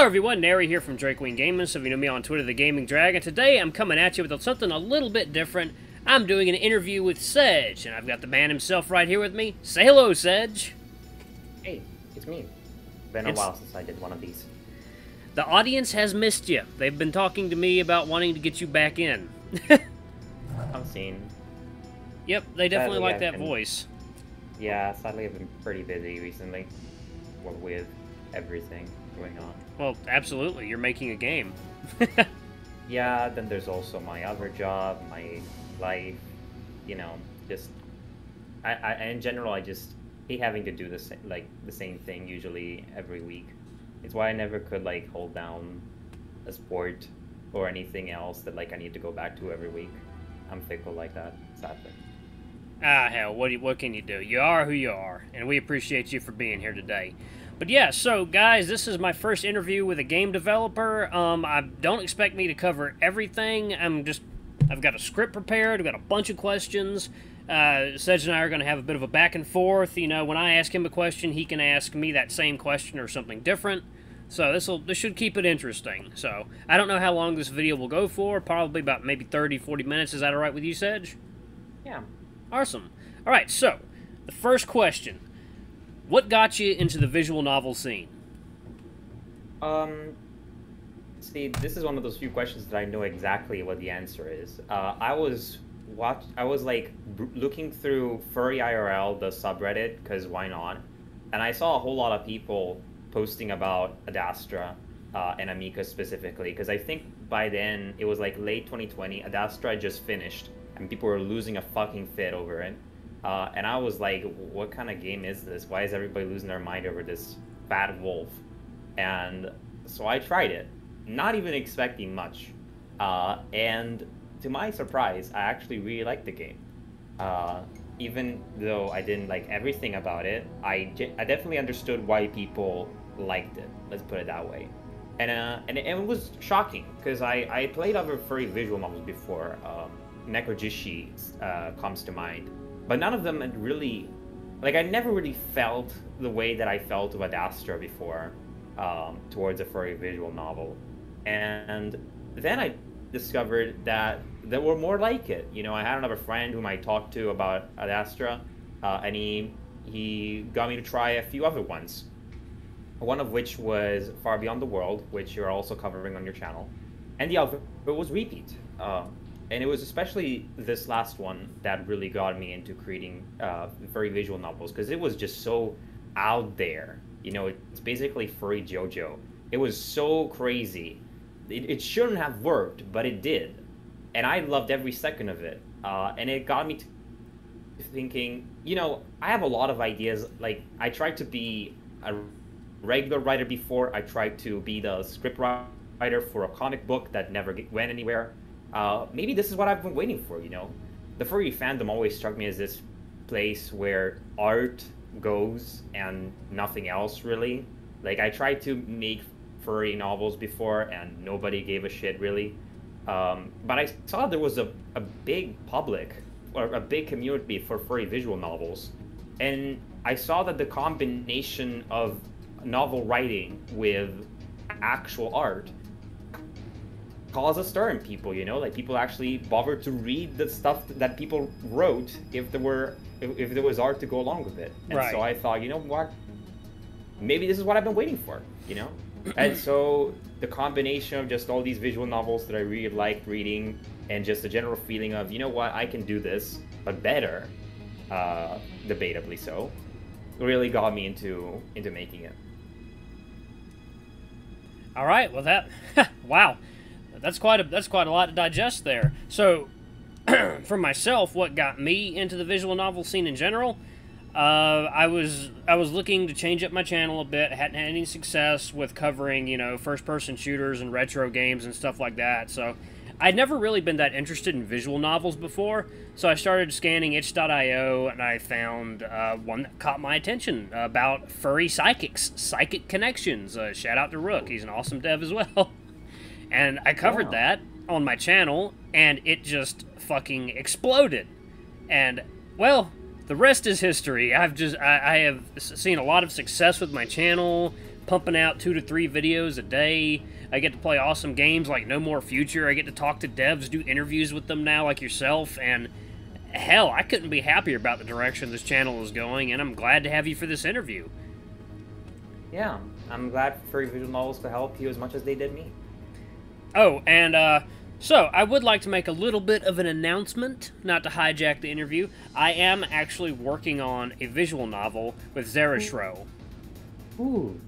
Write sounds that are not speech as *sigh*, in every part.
Hello everyone, Nary here from Drake Wing Gaming, so if you know me on Twitter, The Gaming Dragon. Today I'm coming at you with something a little bit different. I'm doing an interview with Sedge, and I've got the man himself right here with me. Say hello, Sedge. Hey, it's me. Been It's- a while since I did one of these. The audience has missed you. They've been talking to me about wanting to get you back in. *laughs* I'm seeing. yep, they definitely Sadly, like I've that been- voice. Yeah, sadly I've been pretty busy recently with everything going on. Well, absolutely, you're making a game. *laughs* Yeah, then there's also my other job, my life. You know, just I, I in general I just hate having to do this like the same thing usually every week. It's why I never could like hold down a sport or anything else that like I need to go back to every week. I'm fickle like that, sadly. Ah, hell, what, do you, what can you do? You are who you are, and we appreciate you for being here today. But yeah, so guys, this is my first interview with a game developer. Um, I don't expect me to cover everything. I'm just, I've got a script prepared. I've got a bunch of questions. Uh, Sedge and I are going to have a bit of a back and forth. You know, when I ask him a question, he can ask me that same question or something different. So this will this should keep it interesting. So I don't know how long this video will go for. Probably about maybe 30, 40 minutes. Is that all right with you, Sedge? Yeah. Awesome. All right, so the first question: What got you into the visual novel scene? Um, see, this is one of those few questions that I know exactly what the answer is. Uh, I was watch, I was like looking through Furry IRL, the subreddit, because why not? And I saw a whole lot of people posting about Adastra uh, and Amicus specifically, because I think by then it was like late 2020. Adastra just finished, and people were losing a fucking fit over it. Uh, and I was like, what kind of game is this? Why is everybody losing their mind over this bad wolf? and so I tried it, not even expecting much. Uh, and to my surprise, I actually really liked the game. Uh, even though I didn't like everything about it, I, I definitely understood why people liked it. Let's put it that way. And uh, and, it, and it was shocking because I, I played other furry visual novels before. Um, Nekojishi uh, comes to mind, but none of them had really like I never really felt the way that I felt with Astra before um, towards a furry visual novel, and then I discovered that there were more like it. You know, I had another friend whom I talked to about Adastra, uh, and he he got me to try a few other ones. One of which was Far Beyond the World, which you're also covering on your channel, and the other it was Repeat. Um, and it was especially this last one that really got me into creating uh, furry visual novels because it was just so out there. You know, it's basically furry JoJo. It was so crazy. It, it shouldn't have worked, but it did, and I loved every second of it. Uh, and it got me to thinking, you know, I have a lot of ideas. Like I tried to be a regular writer before. I tried to be the script writer for a comic book that never went anywhere. Uh, maybe this is what I've been waiting for. You know, the furry fandom always struck me as this place where art goes and nothing else really. Like I tried to make furry novels before and nobody gave a shit really. Um, but I saw there was a, a big public or a big community for furry visual novels. And I saw that the combination of novel writing with actual art caused a stir in people, you know, like people actually bothered to read the stuff that people wrote if there were if, if there was art to go along with it. And so I thought, you know what? Maybe this is what I've been waiting for, you know? *clears throat* and so the combination of just all these visual novels that I really liked reading and just the general feeling of, you know what, I can do this, but better, uh, debatably so, really got me into into making it. All right, well that, *laughs* wow, that's quite a that's quite a lot to digest there. So, *clears throat* for myself, what got me into the visual novel scene in general, uh, I was I was looking to change up my channel a bit. I Hadn't had any success with covering you know first person shooters and retro games and stuff like that. So. I'd never really been that interested in visual novels before, so I started scanning itch.io and I found uh, one that caught my attention about furry psychics, psychic connections. Uh, shout out to Rook, he's an awesome dev as well. *laughs* And I covered Wow. that on my channel, and it just fucking exploded. And, well, the rest is history. I've just, I, I have seen a lot of success with my channel. pumping out two to three videos a day. I get to play awesome games like No More Future. I get to talk to devs, do interviews with them now, like yourself, and hell, I couldn't be happier about the direction this channel is going, and I'm glad to have you for this interview. Yeah, I'm glad for visual novels to help you as much as they did me. Oh, and uh, so I would like to make a little bit of an announcement, not to hijack the interview. I am actually working on a visual novel with Zereshro. Ooh.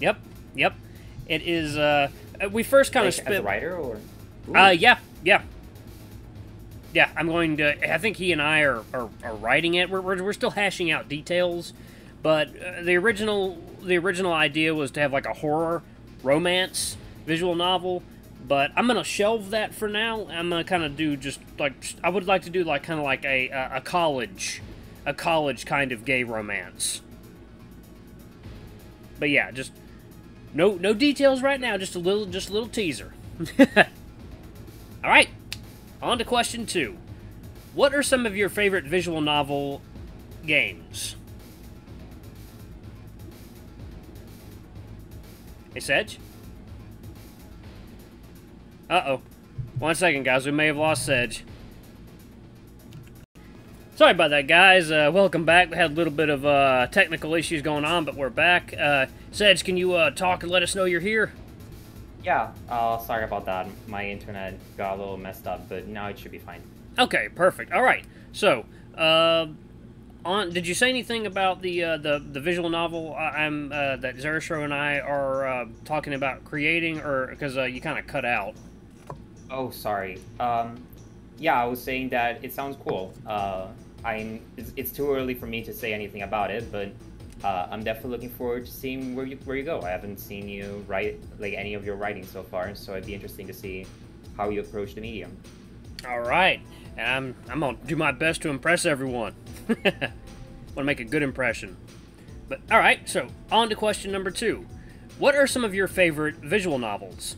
Yep, yep. It is. Uh, we first kind Like, of spit. as a writer or? Ooh. Uh, yeah, yeah. Yeah, I'm going to. I think he and I are, are, are writing it. We're, we're, we're still hashing out details, but uh, the original the original idea was to have like a horror romance visual novel. But I'm gonna shelve that for now. I'm gonna kind of do just like I would like to do like kind of like a a college, a college kind of gay romance. But yeah, just no no details right now. Just a little just a little teaser. *laughs* All right, on to question two. What are some of your favorite visual novel games? Hey, Sedge? Uh-oh. One second, guys. We may have lost Sedge. Sorry about that, guys. Uh, welcome back. We had a little bit of uh, technical issues going on, but we're back. Uh, Sedge, can you uh, talk and let us know you're here? Yeah, uh, sorry about that. My internet got a little messed up, but now it should be fine. Okay, perfect. All right. So, uh, on did you say anything about the uh, the the visual novel I'm uh, that Zereshro and I are uh, talking about creating, or because uh, you kind of cut out? Oh, sorry. Um, yeah, I was saying that it sounds cool. Uh, I'm. It's, it's too early for me to say anything about it, but uh, I'm definitely looking forward to seeing where you where you go. I haven't seen you write like any of your writing so far, so it'd be interesting to see how you approach the medium. All right, and I'm I'm gonna do my best to impress everyone. *laughs* Want to make a good impression. But all right, so on to question number two. What are some of your favorite visual novels?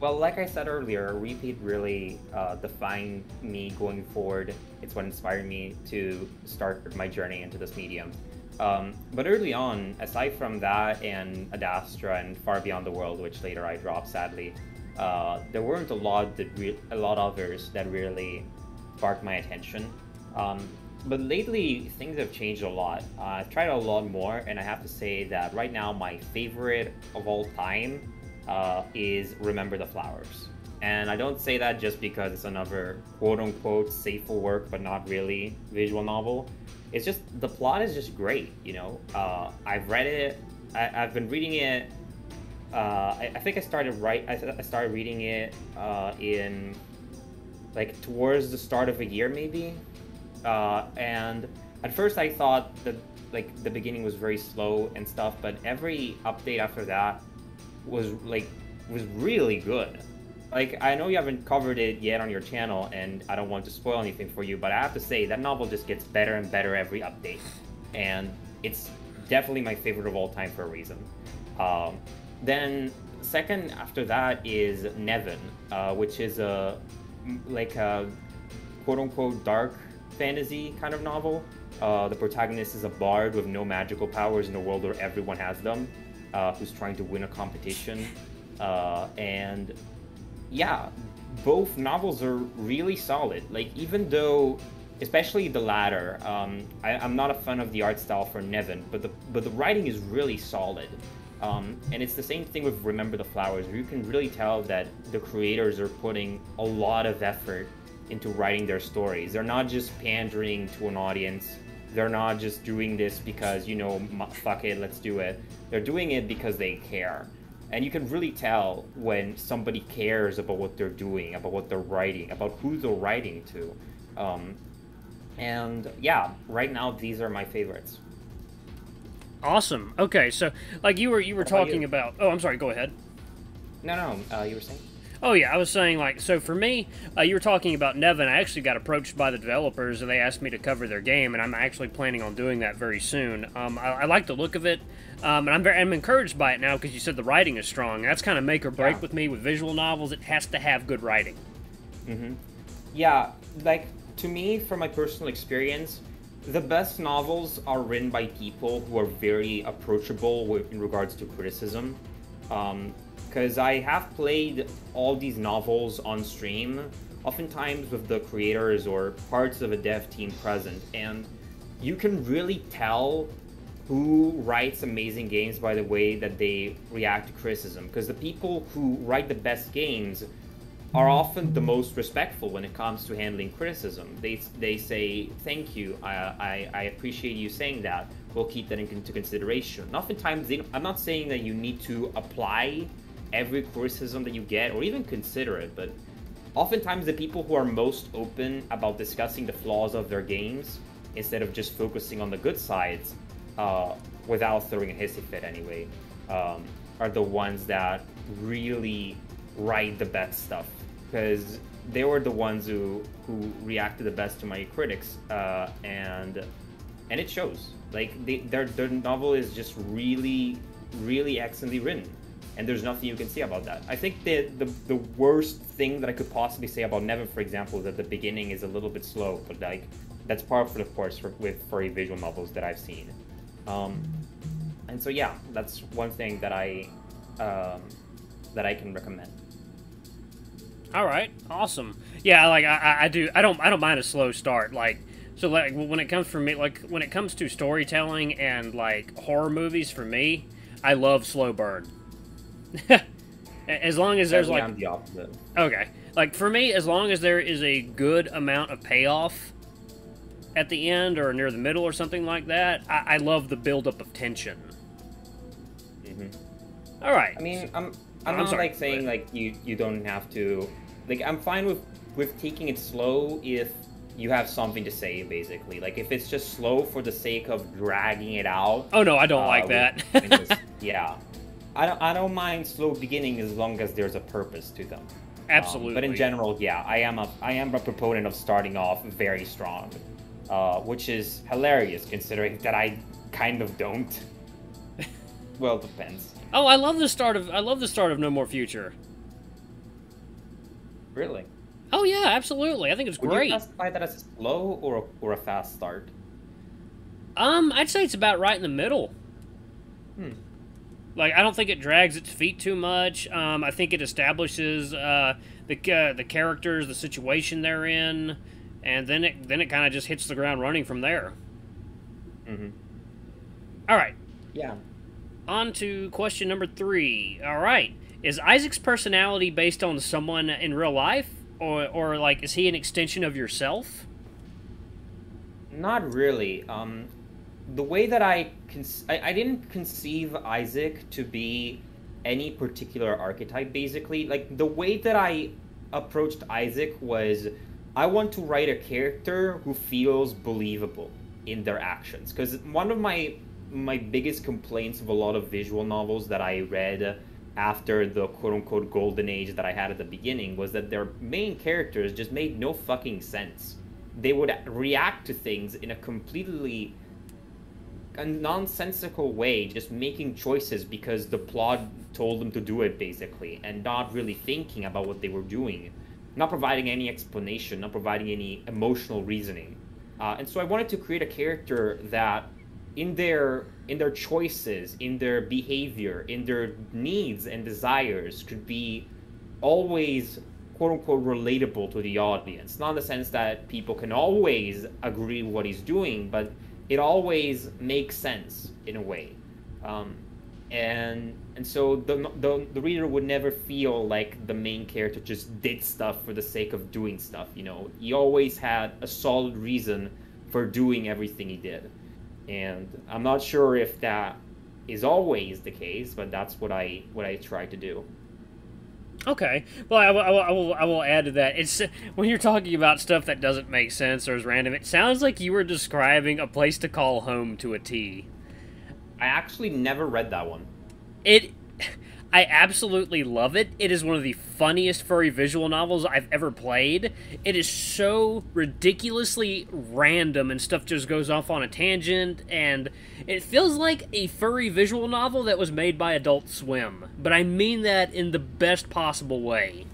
Well, like I said earlier, Repeat really uh, defined me going forward. It's what inspired me to start my journey into this medium. Um, but early on, aside from that and Adastra and Far Beyond the World, which later I dropped sadly, uh, there weren't a lot that re- a lot others that really sparked my attention. Um, but lately, things have changed a lot. Uh, I've tried a lot more, and I have to say that right now, my favorite of all time uh, is Remember the Flowers. And I don't say that just because it's another quote unquote safe for work, but not really visual novel. It's just the plot is just great, you know. Uh, I've read it, I, I've been reading it. Uh, I, I think I started right. I, I started reading it uh, in like towards the start of a year, maybe. Uh, and at first, I thought that like the beginning was very slow and stuff, but every update after that was like was really good. Like I know you haven't covered it yet on your channel, and I don't want to spoil anything for you, but I have to say that novel just gets better and better every update, and it's definitely my favorite of all time for a reason. Um, then second after that is Nevin, uh, which is a like a quote unquote dark fantasy kind of novel. Uh, the protagonist is a bard with no magical powers in a world where everyone has them, uh, who's trying to win a competition. Uh, and yeah, both novels are really solid. Like, even though, especially the latter, um, I, I'm not a fan of the art style for Nevin, but the but the writing is really solid. Um, and it's the same thing with Remember the Flowers, where you can really tell that the creators are putting a lot of effort into writing their stories. They're not just pandering to an audience. They're not just doing this because, you know, m- fuck it, let's do it. They're doing it because they care. And you can really tell when somebody cares about what they're doing, about what they're writing, about who they're writing to. Um, and yeah, right now these are my favorites. Awesome. Okay, so like you were you were What about talking you? about. Oh, I'm sorry. Go ahead. No, no, uh, you were saying? Oh yeah, I was saying like so for me, uh, you were talking about Nevin. I actually got approached by the developers and they asked me to cover their game, and I'm actually planning on doing that very soon. Um, I, I like the look of it, um, and I'm very I'm encouraged by it now because you said the writing is strong. That's kind of make or break Yeah. with me with visual novels. It has to have good writing. hmm Yeah, like to me, from my personal experience, the best novels are written by people who are very approachable with, in regards to criticism. Because I have played all these novels on stream, oftentimes with the creators or parts of a dev team present, and you can really tell who writes amazing games by the way that they react to criticism. Because the people who write the best games are often the most respectful when it comes to handling criticism. They, they say, Thank you, I, I, I appreciate you saying that. We'll keep that into consideration. And oftentimes, they, I'm not saying that you need to apply every criticism that you get or even consider it, but oftentimes the people who are most open about discussing the flaws of their games instead of just focusing on the good sides uh, without throwing a hissy fit anyway um, are the ones that really write the best stuff because they were the ones who who reacted the best to my critics, uh, and and it shows. Like they, their their novel is just really really excellently written, and there's nothing you can say about that. I think the the, the worst thing that I could possibly say about Nevin, for example, is that the beginning is a little bit slow, but like that's part of the course for, with furry visual novels that I've seen. Um, and so yeah, that's one thing that I um, that I can recommend. All right, awesome. Yeah, like I, I do. I don't. I don't mind a slow start. Like so, like when it comes for me, like when it comes to storytelling and like horror movies, for me, I love slow burn. *laughs* as long as there's like I'm the opposite. Okay, like for me, as long as there is a good amount of payoff at the end or near the middle or something like that, I, I love the buildup of tension. Mm-hmm. All right. I mean, I'm I'm, I'm not sorry, like saying like you you don't have to like I'm fine with with taking it slow if you have something to say basically. Like if it's just slow for the sake of dragging it out. Oh no, I don't uh, like that. this- *laughs* yeah. I don't I don't mind slow beginning as long as there's a purpose to them. Um, Absolutely. but in general, yeah, I am a I am a proponent of starting off very strong, uh, which is hilarious considering that I kind of don't. *laughs* well, it depends. Oh, I love the start of I love the start of No More Future. Really. Oh yeah, absolutely. I think it's Would great. you classify that as a slow or a, or a fast start? Um, I'd say it's about right in the middle. Hmm. Like I don't think it drags its feet too much. Um, I think it establishes uh, the uh, the characters, the situation they're in, and then it then it kind of just hits the ground running from there. Mm-hmm. All right, Yeah. on to question number three. All right, is Isaac's personality based on someone in real life, or or like is he an extension of yourself? Not really. Um, the way that I, con- I I didn't conceive Isaac to be any particular archetype. Basically, like the way that I approached Isaac was, I want to write a character who feels believable in their actions. Because one of my my biggest complaints of a lot of visual novels that I read after the quote unquote golden age that I had at the beginning was that their main characters just made no fucking sense. They would react to things in a completely a nonsensical way, just making choices because the plot told them to do it, basically, and not really thinking about what they were doing, not providing any explanation, not providing any emotional reasoning. Uh, and so I wanted to create a character that, in their in their choices, in their behavior, in their needs and desires, could be always quote unquote relatable to the audience. Not in the sense that people can always agree with what he's doing, but it always makes sense in a way. Um, and and so the, the the reader would never feel like the main character just did stuff for the sake of doing stuff. You know, he always had a solid reason for doing everything he did. And I'm not sure if that is always the case, but that's what I what I try to do. Okay. Well, I will, I I will, I will add to that. It's when you're talking about stuff that doesn't make sense or is random. It sounds like you were describing a place to call home to a T. I actually never read that one. It, I absolutely love it. It is one of the funniest furry visual novels I've ever played. It is so ridiculously random and stuff just goes off on a tangent and it feels like a furry visual novel that was made by Adult Swim. But I mean that in the best possible way.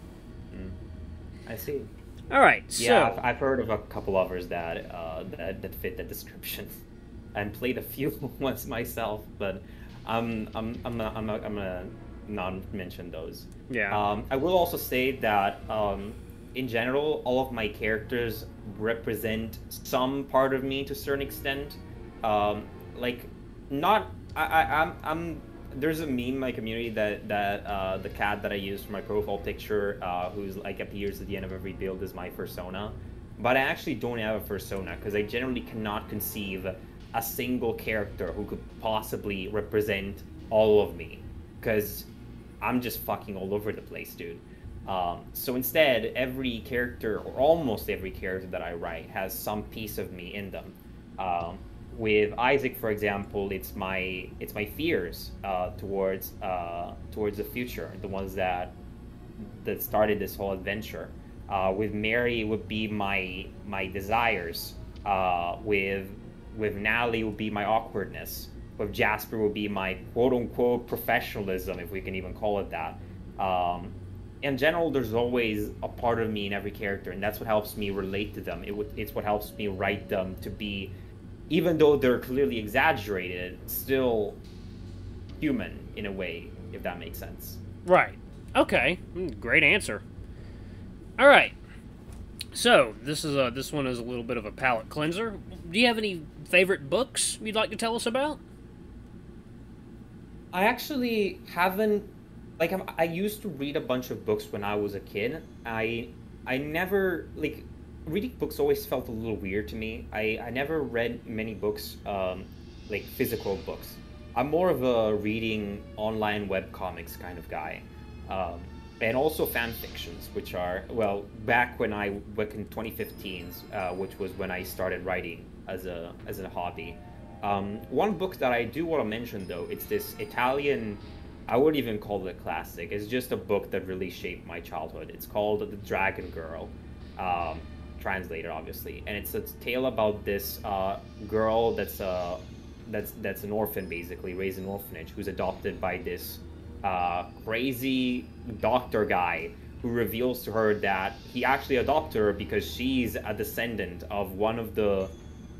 I see. All right. Yeah, so I've, I've heard of a couple others that uh, that, that fit the description, *laughs* and played a few *laughs* ones myself. But I'm I'm I'm not, I'm, not, I'm gonna not mention those. yeah. Um, I will also say that um, in general, all of my characters represent some part of me to a certain extent. Um, like, not I, I I'm I'm there's a meme in my community that that uh, the cat that I use for my profile picture, uh, who's like appears at the end of every build, is my persona. But I actually don't have a persona because I generally cannot conceive a single character who could possibly represent all of me. Because I'm just fucking all over the place, dude. Um, so instead, every character, or almost every character that I write, has some piece of me in them. Um, with Isaac, for example, it's my it's my fears uh, towards uh, towards the future, the ones that that started this whole adventure. Uh, with Mary, it would be my my desires. Uh, with with Natalie, would be my awkwardness. With Jasper, would be my quote unquote professionalism, if we can even call it that. Um, in general, there's always a part of me in every character, and that's what helps me relate to them. It would, it's what helps me write them to be, even though they're clearly exaggerated, still human in a way, if that makes sense. Right. Okay. Mm, Great answer. All right. So this is a this one is a little bit of a palate cleanser. Do you have any favorite books you'd like to tell us about? I actually haven't like I'm, I used to read a bunch of books when I was a kid. I I never like reading books always felt a little weird to me. I I never read many books um like physical books. I'm more of a reading online web comics kind of guy. Um, and also fan fictions, which are well back when I back in 2015, uh, which was when I started writing as a as a hobby. Um, one book that I do want to mention though, it's this Italian. I wouldn't even call it a classic. It's just a book that really shaped my childhood. It's called The Dragon Girl, um, translated obviously, and it's a tale about this uh, girl that's a that's that's an orphan basically, raised in an orphanage, who's adopted by this uh, crazy doctor guy who reveals to her that he actually adopted her because she's a descendant of one of the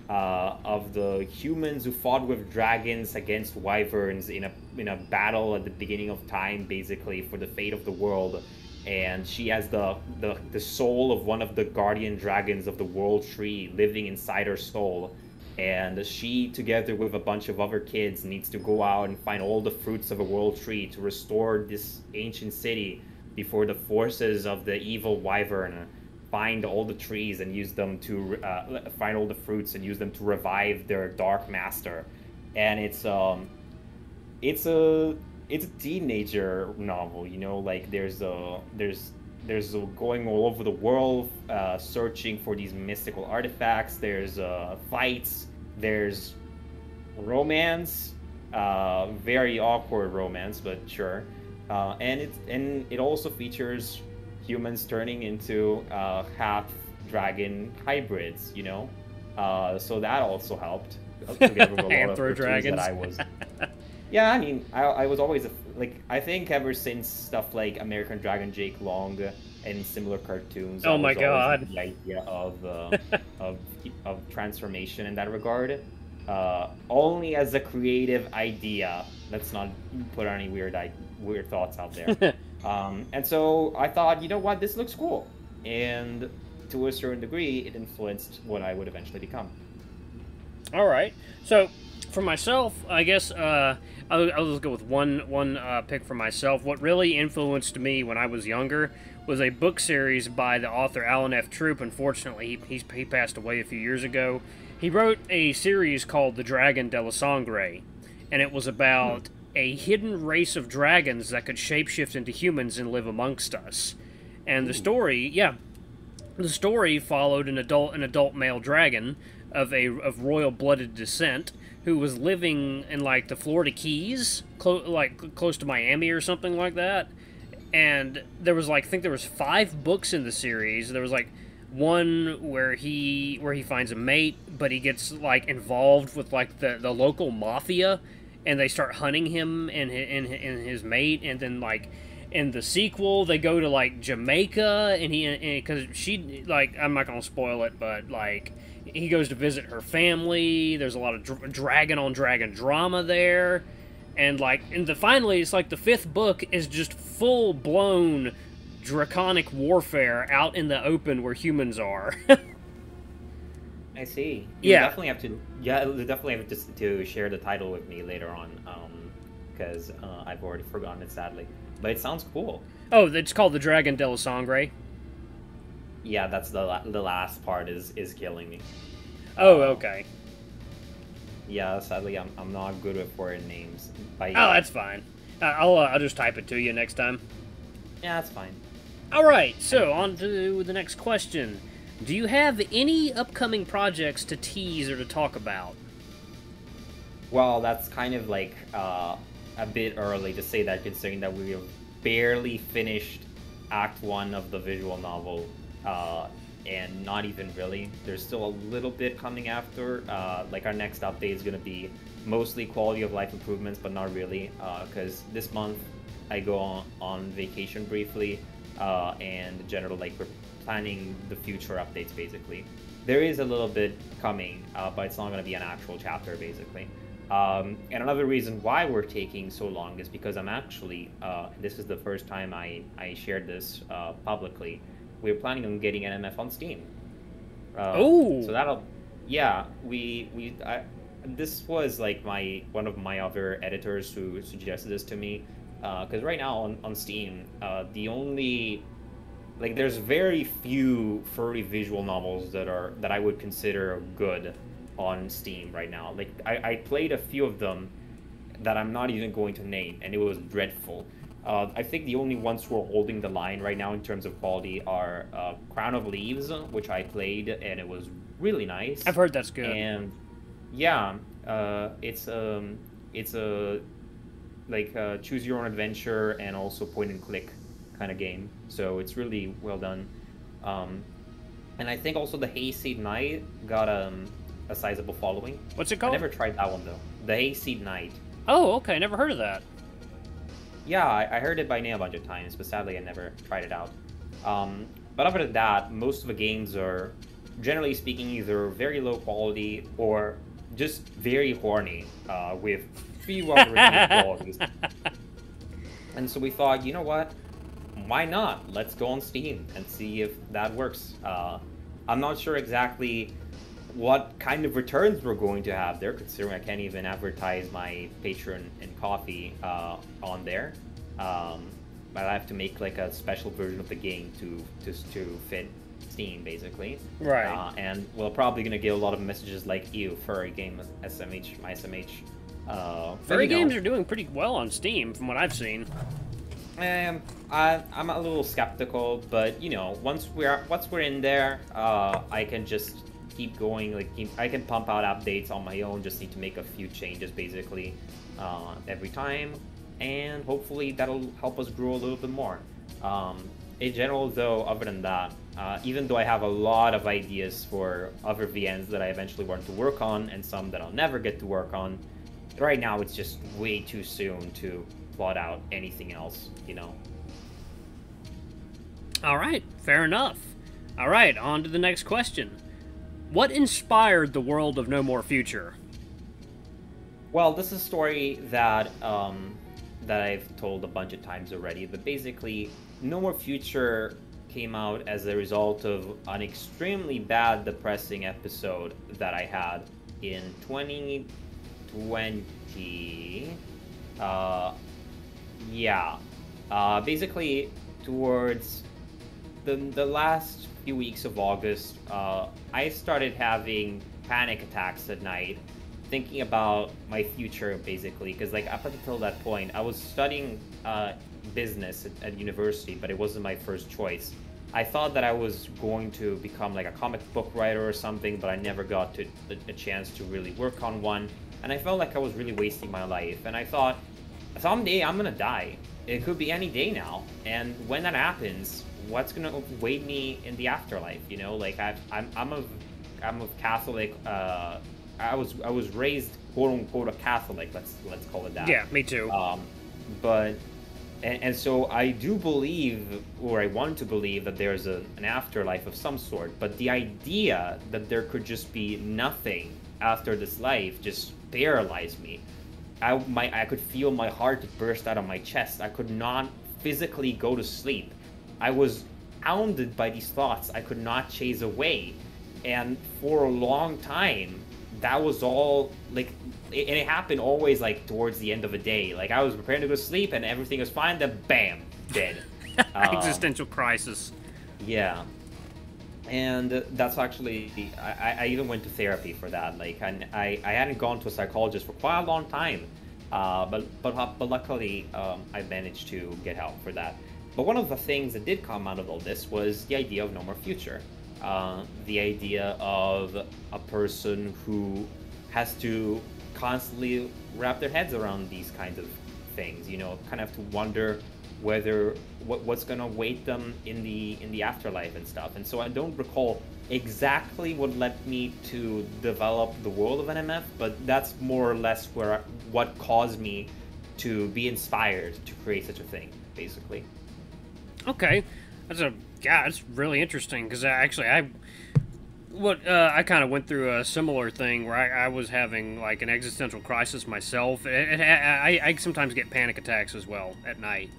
uh, of the humans who fought with dragons against wyverns in a in a battle at the beginning of time, basically for the fate of the world. And she has the, the the soul of one of the guardian dragons of the world tree living inside her soul. And she, together with a bunch of other kids, needs to go out and find all the fruits of a world tree to restore this ancient city before the forces of the evil wyvern find all the trees and use them to uh, find all the fruits and use them to revive their dark master. And it's um, it's a it's a teenager novel. You know, like there's a there's there's a going all over the world uh, searching for these mystical artifacts. There's uh, fights. There's romance. Uh, very awkward romance, but sure. Uh, and it and it also features humans turning into uh, half dragon hybrids. You know, uh, so that also helped. uh, Together with a *laughs* lot of Anthro dragons. that I was. *laughs* Yeah, I mean, I, I was always a, like I think ever since stuff like American Dragon, Jake Long, and similar cartoons. Oh my God. The idea of uh, *laughs* of of transformation in that regard, uh, only as a creative idea. Let's not put any weird weird thoughts out there. Um, and so I thought, you know what, this looks cool, and to a certain degree, it influenced what I would eventually become. All right. So, for myself, I guess uh, I'll, I'll just go with one one uh, pick for myself. What really influenced me when I was younger was a book series by the author Alan F. Troop. Unfortunately, he, he passed away a few years ago. He wrote a series called The Dragon DelaSangre, and it was about a hidden race of dragons that could shapeshift into humans and live amongst us. And the story, yeah, the story followed an adult an adult male dragon of a of royal blooded descent who was living in like the Florida Keys, clo- like close to Miami or something like that. And there was like I think there was five books in the series. There was like one where he where he finds a mate, but he gets like involved with like the the local mafia, and they start hunting him and and, and his mate, and then like in the sequel they go to like Jamaica and he because she like I'm not gonna spoil it but like he goes to visit her family. There's a lot of dr- dragon on dragon drama there. And like and the finally it's like the fifth book is just full blown draconic warfare out in the open where humans are *laughs* I see. You Yeah. definitely have to. Yeah, you definitely have to, to share the title with me later on, because uh, I've already forgotten it sadly. But it sounds cool. oh it's called the Dragon DelaSangre Yeah, that's the la- the last part is is killing me. oh okay Yeah, sadly, I'm, I'm not good with foreign names. But oh that's fine uh, I'll uh, I'll just type it to you next time yeah, that's fine. All right, so on to the next question. Do you have any upcoming projects to tease or to talk about? Well, that's kind of like uh, a bit early to say that, considering that we have barely finished Act One of the visual novel, uh, and not even really. There's still a little bit coming after. Uh, like our next update is going to be mostly quality of life improvements, but not really, because this month I go on, on vacation briefly, uh, and general like planning the future updates basically. There is a little bit coming, uh, but it's not going to be an actual chapter basically. Um, and another reason why we're taking so long is because I'm actually, uh, this is the first time I, I shared this uh, publicly. We're planning on getting an MF on Steam. Uh, Ooh. So that'll, yeah, we, we, I, this was like my, one of my other editors who suggested this to me. Because right now on, on Steam, uh, the only, like there's very few furry visual novels that are, that I would consider good on Steam right now. Like I, I played a few of them that I'm not even going to name, and it was dreadful. Uh, I think the only ones who are holding the line right now in terms of quality are uh, Crown of Leaves, which I played, and it was really nice. I've heard that's good. And yeah, uh, it's um, it's a like a choose your own adventure and also point and click kind of game. So it's really well done. Um, and I think also the Hayseed Knight got um, a sizable following. What's it called? I never tried that one though. The Hayseed Knight. Oh, okay. Never heard of that. Yeah, I, I heard it by name a bunch of times, but sadly I never tried it out. Um, but other than that, most of the games are, generally speaking, either very low quality or just very horny, uh, with few other *laughs* qualities. And so we thought, you know what? Why not? Let's go on Steam and see if that works. Uh, I'm not sure exactly what kind of returns we're going to have there, considering I can't even advertise my Patreon and Ko-fi uh, on there. Um, but I have to make like a special version of the game to to, to fit Steam, basically. Right. Uh, and we're probably gonna get a lot of messages like "Ew, furry game SMH, my SMH." Uh, Furry you know, games are doing pretty well on Steam, from what I've seen. Um, I, I'm a little skeptical, but you know, once we're once we're in there, uh, I can just keep going. Like keep, I can pump out updates on my own. Just need to make a few changes, basically, uh, every time, and hopefully that'll help us grow a little bit more. Um, in general, though, other than that, uh, even though I have a lot of ideas for other VNs that I eventually want to work on, and some that I'll never get to work on, right now it's just way too soon to plot out anything else. You know. All right, fair enough. All right, on to the next question. What inspired the world of No More Future? Well, this is a story that um, that I've told a bunch of times already, but basically, No More Future came out as a result of an extremely bad, depressing episode that I had in 2020. Uh, yeah, uh, basically towards the the last few weeks of August, uh, I started having panic attacks at night thinking about my future basically because like up until that point i was studying uh, business at, at university but it wasn't my first choice. I thought that i was going to become like a comic book writer or something but i never got to a, a chance to really work on one and i felt like i was really wasting my life and i thought someday i'm gonna die it could be any day now and when that happens what's gonna await me in the afterlife you know like I, i'm i'm of i'm of catholic uh I was I was raised quote unquote a Catholic. Let's let's call it that. Yeah, me too. Um, but and, and so I do believe, or I want to believe, that there's a, an afterlife of some sort. But the idea that there could just be nothing after this life just paralyzed me. I, my, I could feel my heart burst out of my chest. I could not physically go to sleep. I was hounded by these thoughts I could not chase away. And for a long time, that was all like it, and it happened always like towards the end of a day. Like I was preparing to go to sleep and everything was fine, then bam, dead. um, *laughs* Existential crisis. Yeah, and that's actually I, I even went to therapy for that. Like I, I, I hadn't gone to a psychologist for quite a long time, uh, but but but luckily um, I managed to get help for that. But one of the things that did come out of all this was the idea of no more future. Uh, the idea of a person who has to constantly wrap their heads around these kinds of things. You know, kind of to wonder whether what, what's going to await them in the in the afterlife and stuff. And so I don't recall exactly what led me to develop the world of NMF, but that's more or less where what caused me to be inspired to create such a thing, basically. Okay, that's a yeah, it's really interesting because actually I what uh, I kind of went through a similar thing where I, I, was having like an existential crisis myself. It, it, I, I, sometimes get panic attacks as well at night,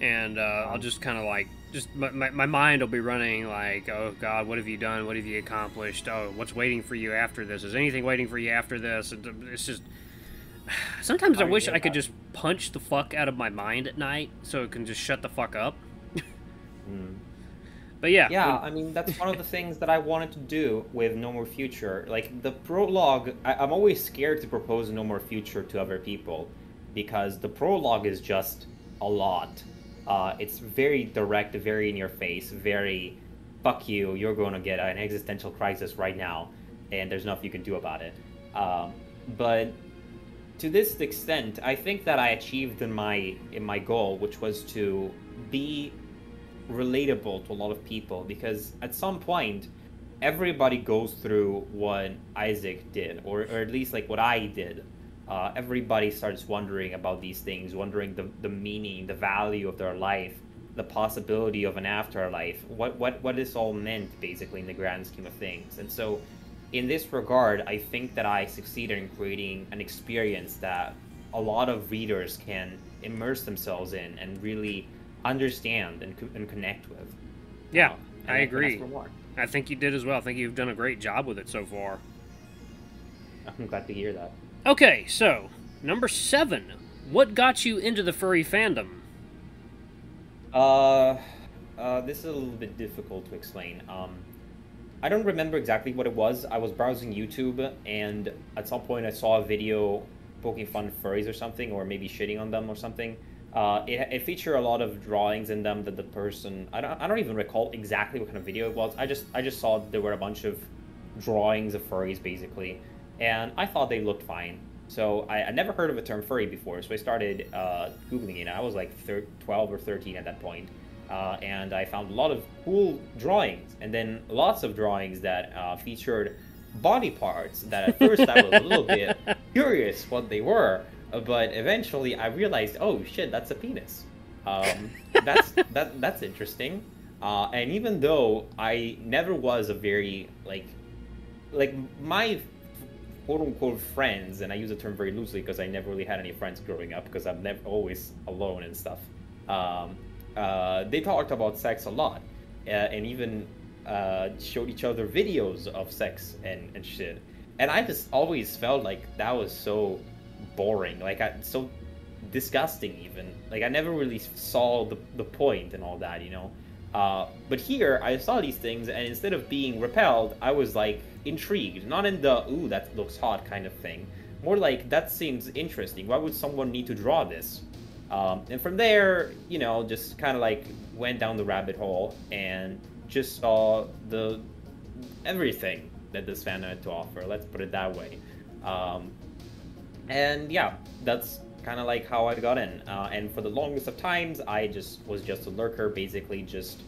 and uh, I'll just kind of like just my, my, my, mind will be running like, oh God, what have you done? What have you accomplished? Oh, what's waiting for you after this? Is anything waiting for you after this? It's just *sighs* sometimes I, I wish I could that. just punch the fuck out of my mind at night so it can just shut the fuck up. mm. But yeah. Yeah, I mean, that's one of the things that I wanted to do with No More Future. Like, the prologue, I, I'm always scared to propose No More Future to other people because the prologue is just a lot. Uh, it's very direct, very in your face, very fuck you, you're going to get an existential crisis right now, and there's nothing you can do about it. Um, but to this extent, I think that I achieved in my in my goal, which was to be relatable to a lot of people because at some point everybody goes through what Isaac did, or, or at least like what I did. Uh, everybody starts wondering about these things, wondering the, the meaning, the value of their life, the possibility of an afterlife, what, what, what this all meant basically in the grand scheme of things. And so, in this regard, I think that I succeeded in creating an experience that a lot of readers can immerse themselves in and really understand and, and connect with. Yeah, uh, I agree. I think you did as well. I think you've done a great job with it so far. I'm glad to hear that. Okay, so number seven. What got you into the furry fandom? Uh, uh, this is a little bit difficult to explain. Um, I don't remember exactly what it was. I was browsing YouTube, and at some point I saw a video poking fun furries or something, or maybe shitting on them or something. Uh, it, it featured a lot of drawings in them that the person I don't, I don't even recall exactly what kind of video it was. I just I just saw there were a bunch of drawings of furries basically, and I thought they looked fine. So I, I never heard of the term furry before, so I started uh, googling it. I was like thir- 12 or 13 at that point, uh, and I found a lot of cool drawings, and then lots of drawings that uh, featured body parts that at first I was a little bit *laughs* curious what they were but eventually I realized, oh shit, that's a penis. Um, that's *laughs* that that's interesting. Uh, and even though I never was a very like like my quote unquote friends, and I use the term very loosely because I never really had any friends growing up because I'm never always alone and stuff. Um, uh, they talked about sex a lot, uh, and even uh, showed each other videos of sex and, and shit. And I just always felt like that was so boring. Like I, so disgusting even. Like I never really saw the the point and all that, you know. Uh, but here I saw these things, and instead of being repelled, I was like intrigued. Not in the "ooh, that looks hot" kind of thing. More like that seems interesting. Why would someone need to draw this? Um, and from there, you know, just kind of like went down the rabbit hole and just saw the everything that this fan had to offer. Let's put it that way. Um, and yeah, that's kind of like how I got in. Uh, and for the longest of times, I just was just a lurker, basically just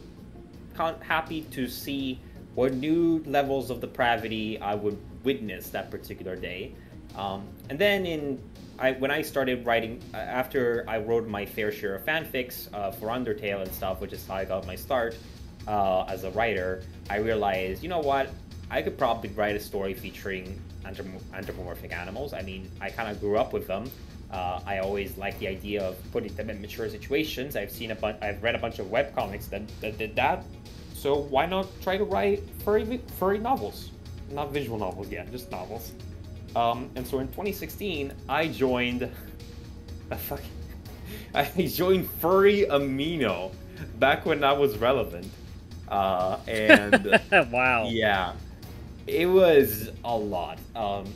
happy to see what new levels of depravity I would witness that particular day. Um, and then in I when I started writing uh, after I wrote my fair share of fanfics uh, for Undertale and stuff, which is how I got my start uh, as a writer. I realized, you know what, I could probably write a story featuring anthropomorphic animals. I mean, I kind of grew up with them. Uh, I always like the idea of putting them in mature situations. I've seen a bunch. I've read a bunch of web comics that, that did that. So why not try to write furry furry novels? Not visual novels yet, just novels. Um, and so in 2016, I joined a fucking. *laughs* I joined Furry Amino back when that was relevant. Uh, and *laughs* wow. Yeah, it was a lot. Um,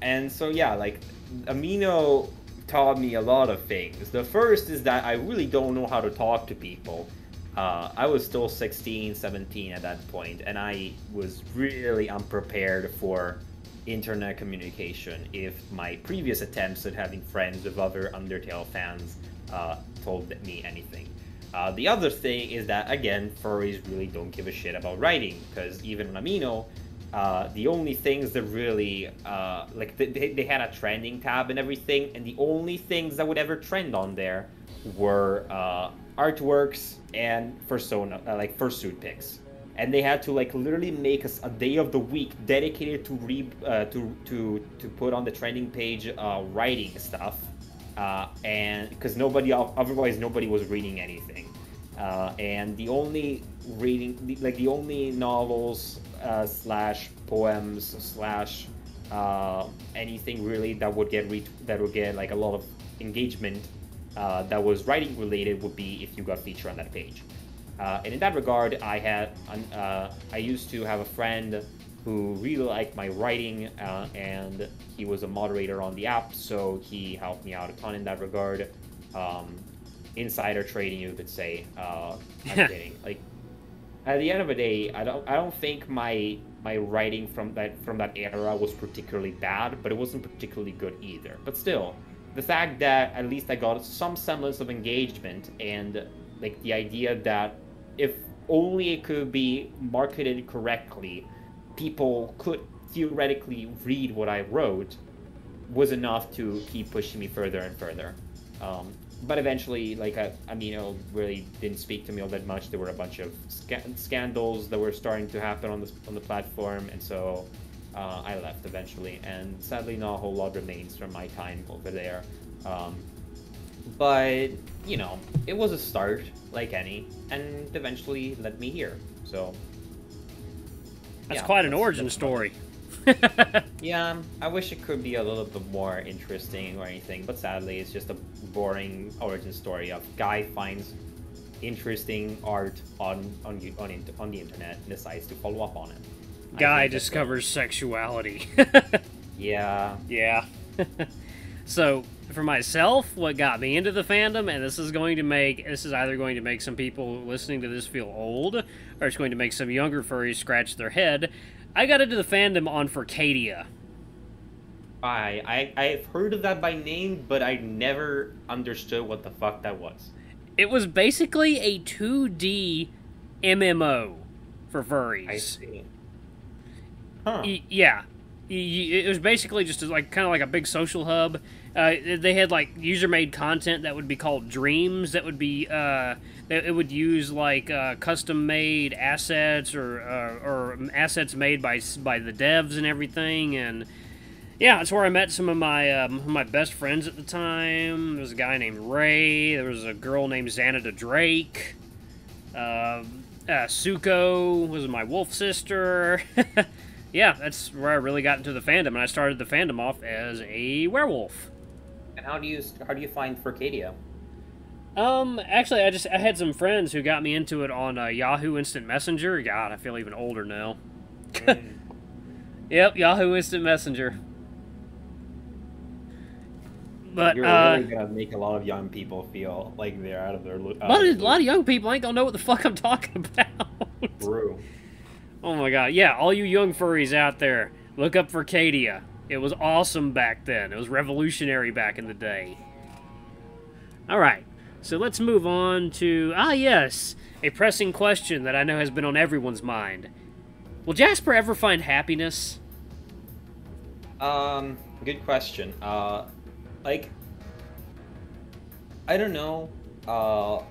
and so yeah, like Amino taught me a lot of things. The first is that I really don't know how to talk to people. Uh, I was still 16, 17 at that point, and I was really unprepared for internet communication if my previous attempts at having friends with other Undertale fans uh, told me anything. Uh, the other thing is that, again, furries really don't give a shit about writing, because even on Amino, uh, the only things that really, uh, like, they, they had a trending tab and everything, and the only things that would ever trend on there were uh, artworks and persona, uh, like fursuit pics. And they had to like literally make a, a day of the week dedicated to re uh, to to to put on the trending page writing stuff uh, and because nobody otherwise nobody was reading anything uh, and the only reading like the only novels uh, slash poems slash uh, anything really that would get re- that would get like a lot of engagement uh, that was writing related would be if you got featured on that page uh, and in that regard i had i used to have a friend who really liked my writing, uh, and he was a moderator on the app, so he helped me out a ton in that regard. Um, insider trading, you could say. Uh, I'm *laughs* kidding. Like, at the end of the day, I don't, I don't think my my writing from that from that era was particularly bad, but it wasn't particularly good either. But still, the fact that at least I got some semblance of engagement and like the idea that if only it could be marketed correctly people could theoretically read what I wrote was enough to keep pushing me further and further. Um, but eventually, like I, I mean, it really didn't speak to me all that much. There were a bunch of sc- scandals that were starting to happen on the on the platform, and so uh, I left eventually. And sadly, not a whole lot remains from my time over there. Um, but you know, it was a start, like any, and eventually led me here. So that's yeah, quite an origin story. *laughs* yeah, I wish it could be a little bit more interesting or anything, but sadly, it's just a boring origin story of guy finds interesting art on on on, on the internet and decides to follow up on it. Guy discovers sexuality. *laughs* yeah. Yeah. *laughs* so for myself, what got me into the fandom, and this is going to make this is either going to make some people listening to this feel old, or it's going to make some younger furries scratch their head. I got into the fandom on Furcadia. I, I I've heard of that by name, but I never understood what the fuck that was. It was basically a 2D MMO for furries. I see. Huh. yeah, it was basically just like kind of like a big social hub. Uh, they had like user made content that would be called dreams that would be uh, it would use like uh, custom made assets or uh, or assets made by by the devs and everything. And yeah that's where I met some of my um, my best friends at the time. There was a guy named Ray. There was a girl named Xanada Drake uh, uh, Suko was my wolf sister *laughs* yeah that's where I really got into the fandom and I started the fandom off as a werewolf and how do you how do you find Furcadia? Um, actually, I just I had some friends who got me into it on uh, Yahoo Instant Messenger. God, I feel even older now. Mm. *laughs* yep, Yahoo Instant Messenger. But you're uh, really gonna make a lot of young people feel like they're out of their. Out a, lot of, a lot of young people ain't gonna know what the fuck I'm talking *laughs* about. True. Oh my god, yeah, all you young furries out there, look up Furcadia. It was awesome back then. It was revolutionary back in the day. Alright, so let's move on to... Ah, yes! A pressing question that I know has been on everyone's mind. Will Jasper ever find happiness? Um, good question. Uh, like I don't know. Uh,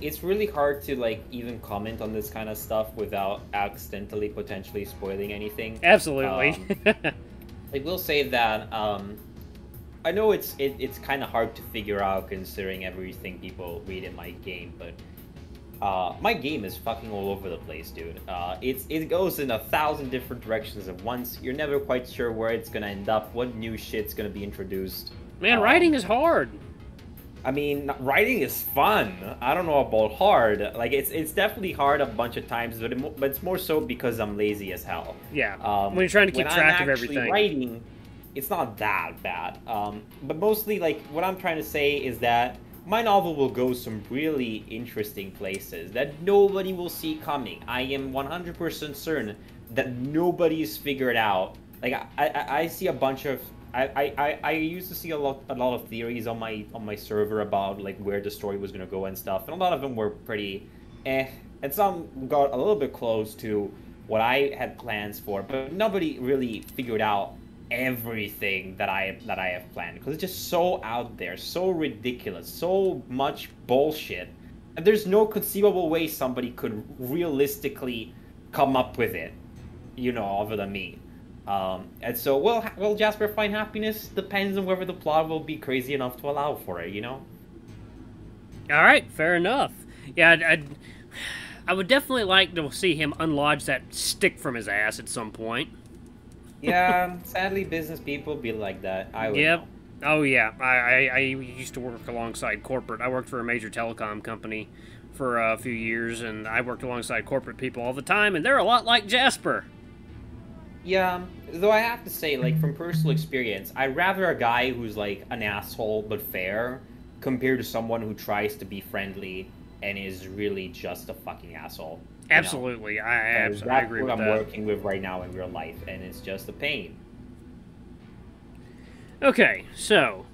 it's really hard to like even comment on this kind of stuff without accidentally potentially spoiling anything. Absolutely. Um, *laughs* I will say that um, I know it's it, it's kind of hard to figure out considering everything people read in my game, but uh, my game is fucking all over the place, dude. Uh, it's it goes in a thousand different directions at once. You're never quite sure where it's gonna end up, what new shit's gonna be introduced. Man, Um, writing is hard. I mean, writing is fun. I don't know about hard. Like it's it's definitely hard a bunch of times, but it, but it's more so because I'm lazy as hell. Yeah. Um, when you're trying to keep track I'm of everything. Writing, it's not that bad. Um, but mostly, like what I'm trying to say is that my novel will go some really interesting places that nobody will see coming. I am 100% certain that nobody's figured out. Like I, I, I see a bunch of. I, I, I used to see a lot a lot of theories on my on my server about like where the story was gonna go and stuff, and a lot of them were pretty eh, and some got a little bit close to what I had plans for, but nobody really figured out everything that I that I have planned because it's just so out there, so ridiculous, so much bullshit, and there's no conceivable way somebody could realistically come up with it, you know, other than me. Um, and so, will will Jasper find happiness? Depends on whether the plot will be crazy enough to allow for it, you know. All right, fair enough. Yeah, I'd, I'd, I would definitely like to see him unlodge that stick from his ass at some point. Yeah, *laughs* sadly, business people be like that. I would. Yep. know. Oh yeah, I, I, I used to work alongside corporate. I worked for a major telecom company for a few years, and I worked alongside corporate people all the time, and they're a lot like Jasper. Yeah, though I have to say, like from personal experience, I'd rather a guy who's like an asshole but fair compared to someone who tries to be friendly and is really just a fucking asshole. know? Absolutely, I, I, 'Cause abs- I that's agree what I'm that. working with right now in real life, and it's just a pain. Okay, so,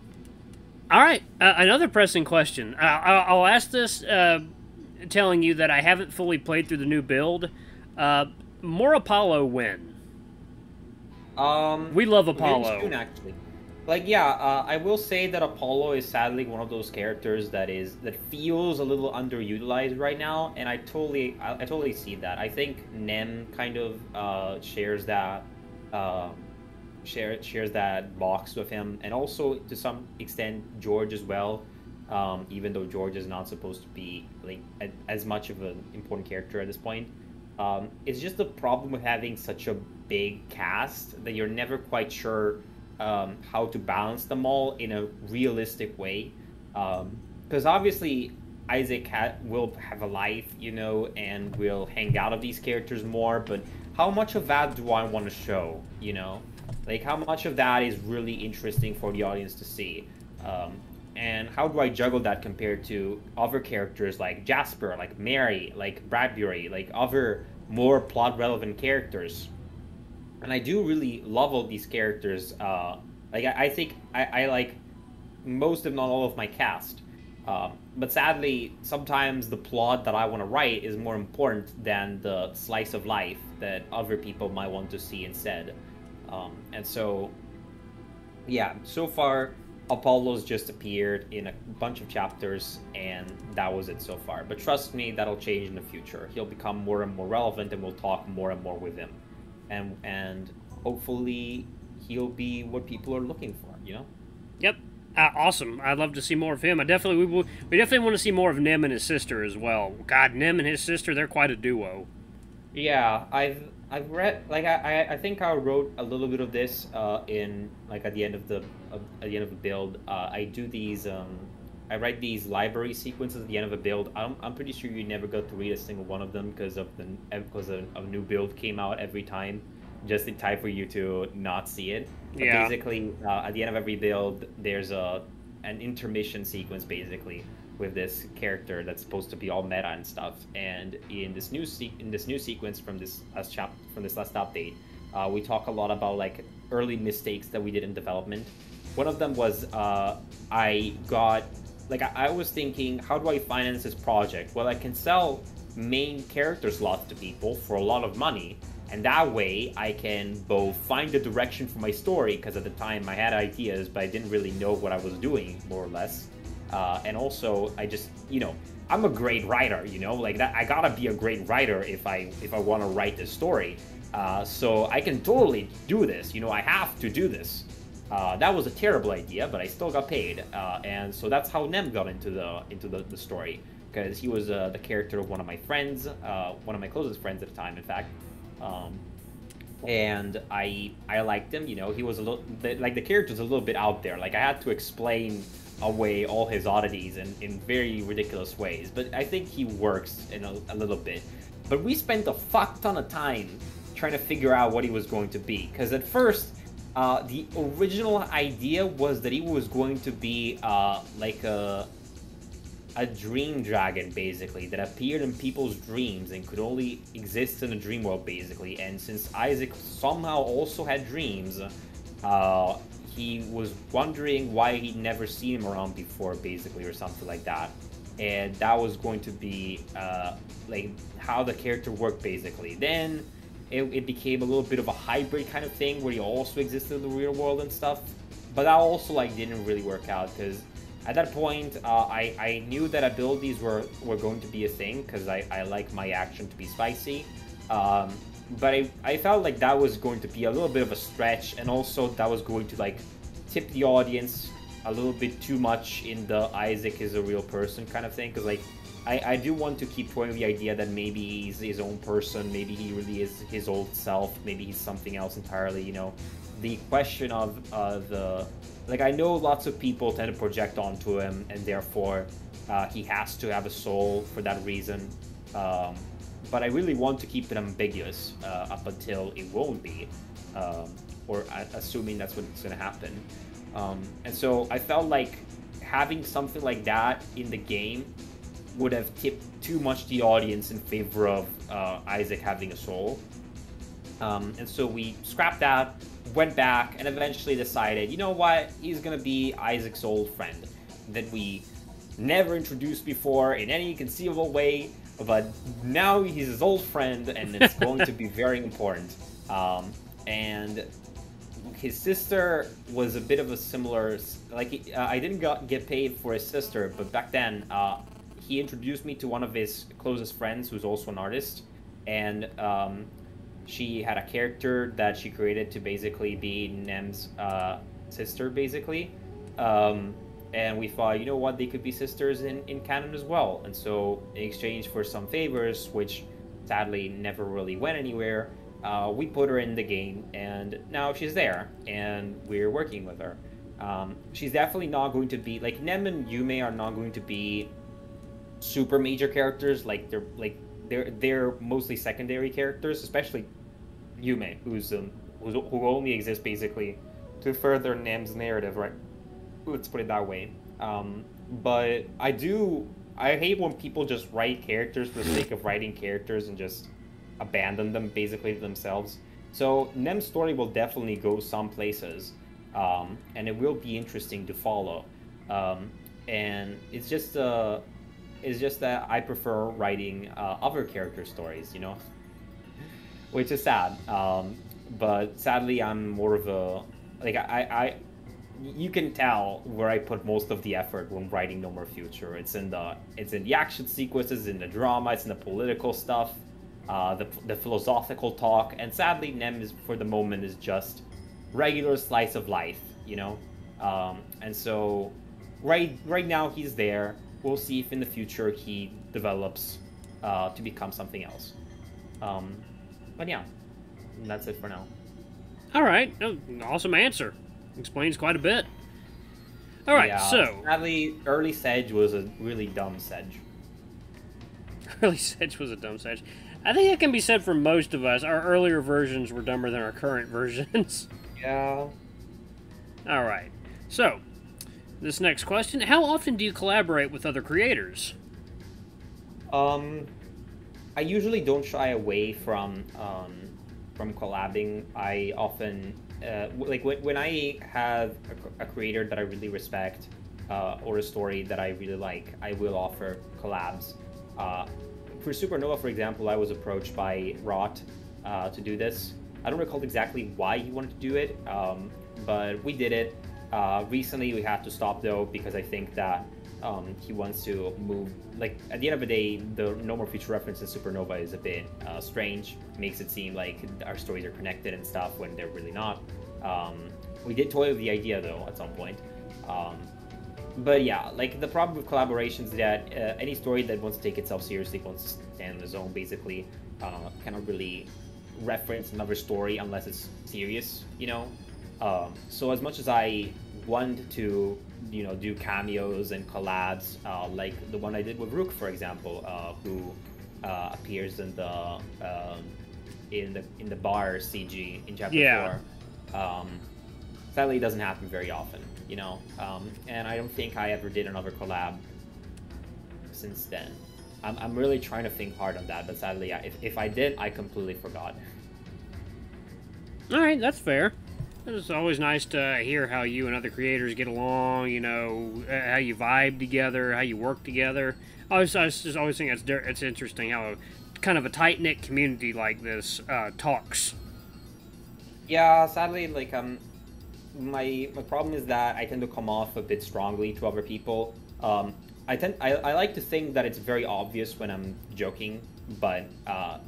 all right, uh, another pressing question. Uh, I'll, I'll ask this, uh, telling you that I haven't fully played through the new build. Uh, more Apollo win. Um, We love Apollo. soon, actually. Like, yeah, uh, I will say that Apollo is sadly one of those characters that is that feels a little underutilized right now, and I totally, I, I totally see that. I think Nem kind of uh, shares that, uh, share, shares that box with him, and also to some extent George as well. Um, even though George is not supposed to be like a, as much of an important character at this point, um, it's just the problem with having such a big cast that you're never quite sure um, how to balance them all in a realistic way. Because obviously, Isaac ha- will have a life, you know, and will hang out of these characters more. But how much of that do I want to show? You know, like how much of that is really interesting for the audience to see? Um, and how do I juggle that compared to other characters like Jasper, like Mary, like Bradbury, like other more plot relevant characters? And I do really love all these characters. Uh, like I, I think I, I like most, if not all, of my cast. Um, but sadly, sometimes the plot that I want to write is more important than the slice of life that other people might want to see instead. Um, and so, yeah, so far, Apollo's just appeared in a bunch of chapters, and that was it so far. But trust me, that'll change in the future. He'll become more and more relevant, and we'll talk more and more with him, and and hopefully, he'll be what people are looking for. You know. Yep. Uh, awesome. I'd love to see more of him. I definitely we, we definitely want to see more of Nem and his sister as well. God, Nem and his sister, they're quite a duo. Yeah, I've I've read like I I- think I wrote a little bit of this uh, in like at the end of the of, at the end of the build. Uh, I do these um I write these library sequences at the end of a build. I'm, I'm pretty sure you never got to read a single one of them because of the because a, a new build came out every time, just in time for you to not see it. But Yeah. Basically, uh, at the end of every build, there's a an intermission sequence basically with this character that's supposed to be all meta and stuff. And in this new se- in this new sequence from this last chap from this last update, uh, we talk a lot about like early mistakes that we did in development. One of them was uh, I got like I, I was thinking, how do I finance this project? Well, I can sell main character slots to people for a lot of money, and that way I can both find the direction for my story because at the time I had ideas, but I didn't really know what I was doing more or less. Uh, and also I just you know I'm a great writer, you know, like that. I gotta be a great writer if I if I want to write this story. Uh, so I can totally do this. You know, I have to do this. Uh, that was a terrible idea, but I still got paid, uh, and so that's how Nem got into the into the, the story because he was uh, the character of one of my friends, uh, one of my closest friends at the time, in fact. Um, and I I liked him. You know, he was a little like the character's a little bit out there. Like I had to explain away all his oddities in, in very ridiculous ways, but I think he works in a, a little bit. But we spent a fuck ton of time trying to figure out what he was going to be. Because at first, uh, the original idea was that he was going to be uh, like a a dream dragon, basically, that appeared in people's dreams and could only exist in a dream world, basically. And since Isaac somehow also had dreams, uh, he was wondering why he'd never seen him around before, basically, or something like that. And that was going to be uh, like how the character worked, basically. Then it, it, became a little bit of a hybrid kind of thing where he also existed in the real world and stuff. But that also like didn't really work out because at that point uh, I, I knew that abilities were, were going to be a thing because I, I like my action to be spicy. Um, but I, I felt like that was going to be a little bit of a stretch and also that was going to like tip the audience a little bit too much in the Isaac is a real person kind of thing because like I, I do want to keep throwing the idea that maybe he's his own person, maybe he really is his old self, maybe he's something else entirely, you know. The question of uh, the like I know lots of people tend to project onto him and therefore uh, he has to have a soul for that reason. Um, but I really want to keep it ambiguous uh, up until it won't be, um, or assuming that's what's going to happen. Um, and so I felt like having something like that in the game would have tipped too much the audience in favor of uh, Isaac having a soul. Um, and so we scrapped that, went back, and eventually decided, you know what, he's gonna be Isaac's old friend that we never introduced before in any conceivable way, but now he's his old friend, and it's *laughs* going to be very important. Um, and his sister was a bit of a similar, like uh, I didn't got, get paid for his sister, but back then uh, he introduced me to one of his closest friends who's also an artist and um, she had a character that she created to basically be nem's uh, sister basically. Um, and we thought you know what they could be sisters in, in canon as well. And so in exchange for some favors which sadly never really went anywhere uh, we put her in the game and now she's there and we're working with her. Um, she's definitely not going to be like nem and yume are not going to be super major characters. Like they're like they're they're mostly secondary characters, especially Yume, who's um who's, who only exists basically to further Nem's narrative, right? Let's put it that way. Um, but I do I hate when people just write characters for the sake of writing characters and just abandon them basically to themselves. So Nem's story will definitely go some places, um, and it will be interesting to follow. Um, and it's just uh, it's just that I prefer writing uh, other character stories, you know, which is sad. Um, but sadly, I'm more of a like I, I you can tell where I put most of the effort when writing No More Future. It's in the it's in the action sequences, in the drama, it's in the political stuff, uh, the the philosophical talk, and sadly, Nem is for the moment is just regular slice of life, you know. Um, and so right right now he's there we'll see if in the future he develops uh, to become something else. Um, but yeah, that's it for now. All right, oh, awesome answer. Explains quite a bit. All right, yeah, so sadly, early Sedge was a really dumb Sedge. *laughs* Early Sedge was a dumb Sedge. I think it can be said for most of us. Our earlier versions were dumber than our current *laughs* versions. Yeah. All right. So, this next question How often do you collaborate with other creators? Um, I usually don't shy away from um, from collabing. I often uh, like when, when I have a, a, creator that I really respect uh, or a story that I really like, I will offer collabs. Uh, for Supernova, for example, I was approached by Rot uh, to do this. I don't recall exactly why he wanted to do it, um, but we did it. Uh, recently, we had to stop though because I think that um, he wants to move. Like at the end of the day, the No More Future reference in Supernova is a bit uh, strange. Makes it seem like our stories are connected and stuff when they're really not. Um, we did toy with the idea though at some point. Um, but yeah, like the problem with collaborations is that uh, any story that wants to take itself seriously wants to stand on its own, basically, uh, cannot really reference another story unless it's serious, you know. Um, so as much as I want to, you know, do cameos and collabs, uh, like the one I did with Rook, for example, uh, who uh, appears in the um, in the in the bar CG in chapter Yeah. four. Um, sadly, it doesn't happen very often, you know. Um, and I don't think I ever did another collab since then. I'm, I'm really trying to think hard on that, but sadly, I, if, if I did, I completely forgot. All right, that's fair. It's always nice to hear how you and other creators get along. You know, how you vibe together, how you work together. I always, I just always think it's it's interesting how kind of a tight knit community like this uh, talks. Yeah, sadly, like um, my my problem is that I tend to come off a bit strongly to other people. Um, I tend I, I like to think that it's very obvious when I'm joking, but uh,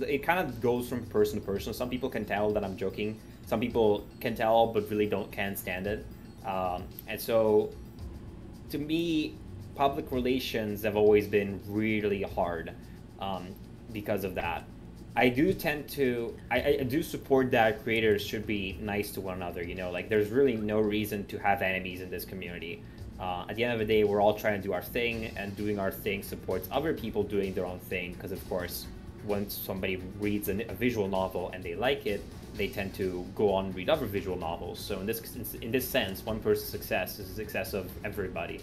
it kind of goes from person to person. Some people can tell that I'm joking. Some people can tell but really don't can't stand it. Um, and so, to me, public relations have always been really hard um, because of that. I do tend to I, I do support that creators should be nice to one another. You know, like there's really no reason to have enemies in this community. Uh, at the end of the day, we're all trying to do our thing, and doing our thing supports other people doing their own thing. Because of course, once somebody reads a, a visual novel and they like it, they tend to go on and read other visual novels. So in this in this sense, one person's success is the success of everybody.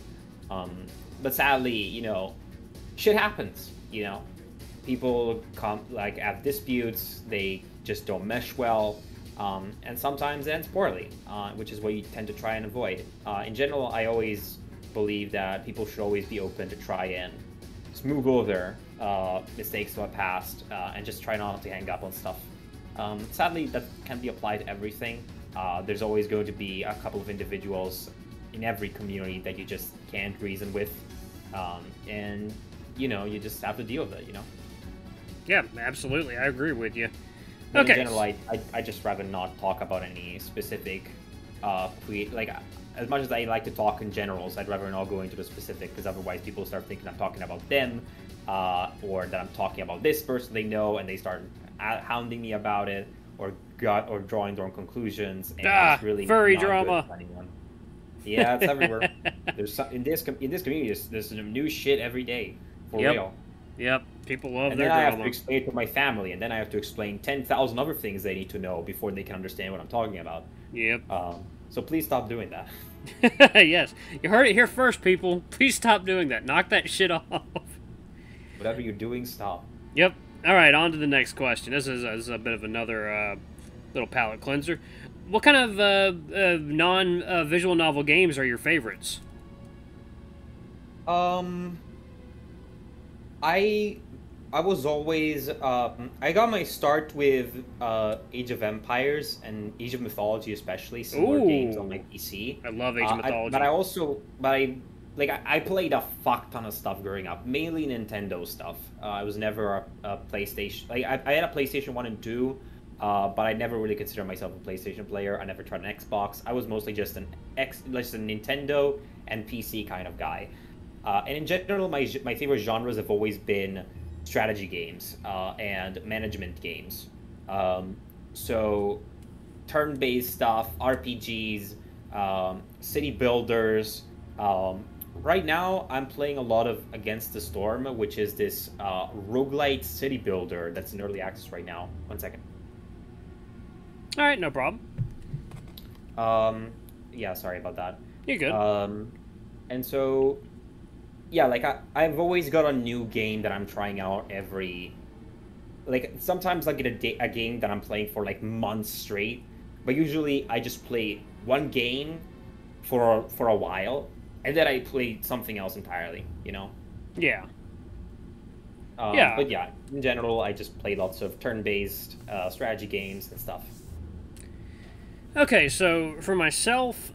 Um, but sadly, you know, shit happens. You know, people come like have disputes. They just don't mesh well. Um, and sometimes it ends poorly, uh, which is what you tend to try and avoid. Uh, in general, I always believe that people should always be open to try and smooth over uh, mistakes of the past uh, and just try not to hang up on stuff. Um, sadly, that can't be applied to everything. Uh, there's always going to be a couple of individuals in every community that you just can't reason with, um, and you know you just have to deal with it. You know. Yeah, absolutely. I agree with you. But Okay. In general, I, I, I just rather not talk about any specific, uh, create like as much as I like to talk in generals, I'd rather not go into the specific because otherwise people start thinking I'm talking about them, uh, or that I'm talking about this person they know, and they start hounding me about it, or got or drawing their own conclusions. And Ah, it's really furry drama. Yeah, it's everywhere. *laughs* there's some, in this in this community. There's, there's some new shit every day for Yep. real. Yep, people love And their then I have to explain it to my family, and then I have to explain 10,000 other things they need to know before they can understand what I'm talking about. Yep. Um, so please stop doing that. *laughs* yes, you heard it here first, people. Please stop doing that. Knock that shit *laughs* off. Whatever you're doing, stop. Yep. All right, on to the next question. This is, this is a bit of another uh, little palate cleanser. What kind of uh, uh, non-visual novel games are your favorites? Um, I I was always um, I got my start with uh, Age of Empires and Age of Mythology, especially similar games on my PC. I love Age Uh, of I- Mythology. but I also, but I like I, I played a fuck ton of stuff growing up, mainly Nintendo stuff. Uh, I was never a, a PlayStation. Like I, I had a PlayStation One and Two, uh, but I never really considered myself a PlayStation player. I never tried an Xbox. I was mostly just an X, just a Nintendo and PC kind of guy. Uh, and in general, my my favorite genres have always been strategy games uh, and management games. Um, so turn-based stuff, RPGs, um, city builders. Um, right now, I'm playing a lot of Against the Storm, which is this uh, roguelite city builder that's in early access right now. One second. All right, no problem. Um, yeah, sorry about that. You're good. Um, and so, yeah, like I, I've always got a new game that I'm trying out every. Like sometimes I get a, da- a game that I'm playing for like months straight, but usually I just play one game for for a while, and then I played something else entirely. You know. yeah. Um, Yeah. But yeah, in general, I just play lots of turn-based uh, strategy games and stuff. Okay, so for myself,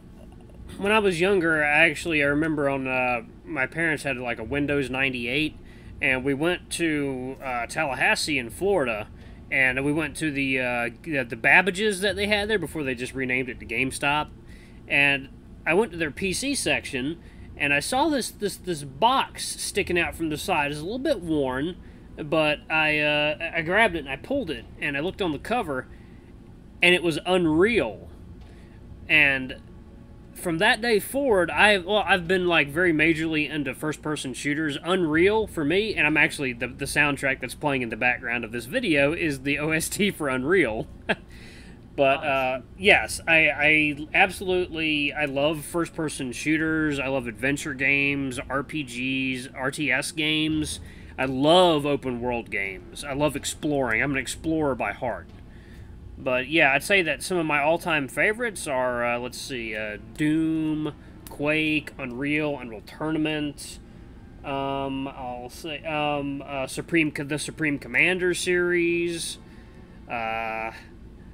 when I was younger, I actually I remember on uh, my parents had like a Windows 98, and we went to uh, Tallahassee in Florida, and we went to the uh, the the Babbages that they had there before they just renamed it to GameStop, and I went to their PC section, and I saw this this this box sticking out from the side. It's a little bit worn, but I uh, I grabbed it and I pulled it, and I looked on the cover, and it was Unreal. And from that day forward i well i've been like very majorly into first person shooters. Unreal for me and i'm actually the, the soundtrack that's playing in the background of this video is the ost for unreal *laughs* but uh, yes I, I absolutely i love first person shooters. I love adventure games rpgs rts games. I love open world games. I love exploring. I'm an explorer by heart. But yeah, I'd say that some of my all-time favorites are uh, let's see, uh, Doom, Quake, Unreal, Unreal Tournament. Um, I'll say um, uh, Supreme, the Supreme Commander series.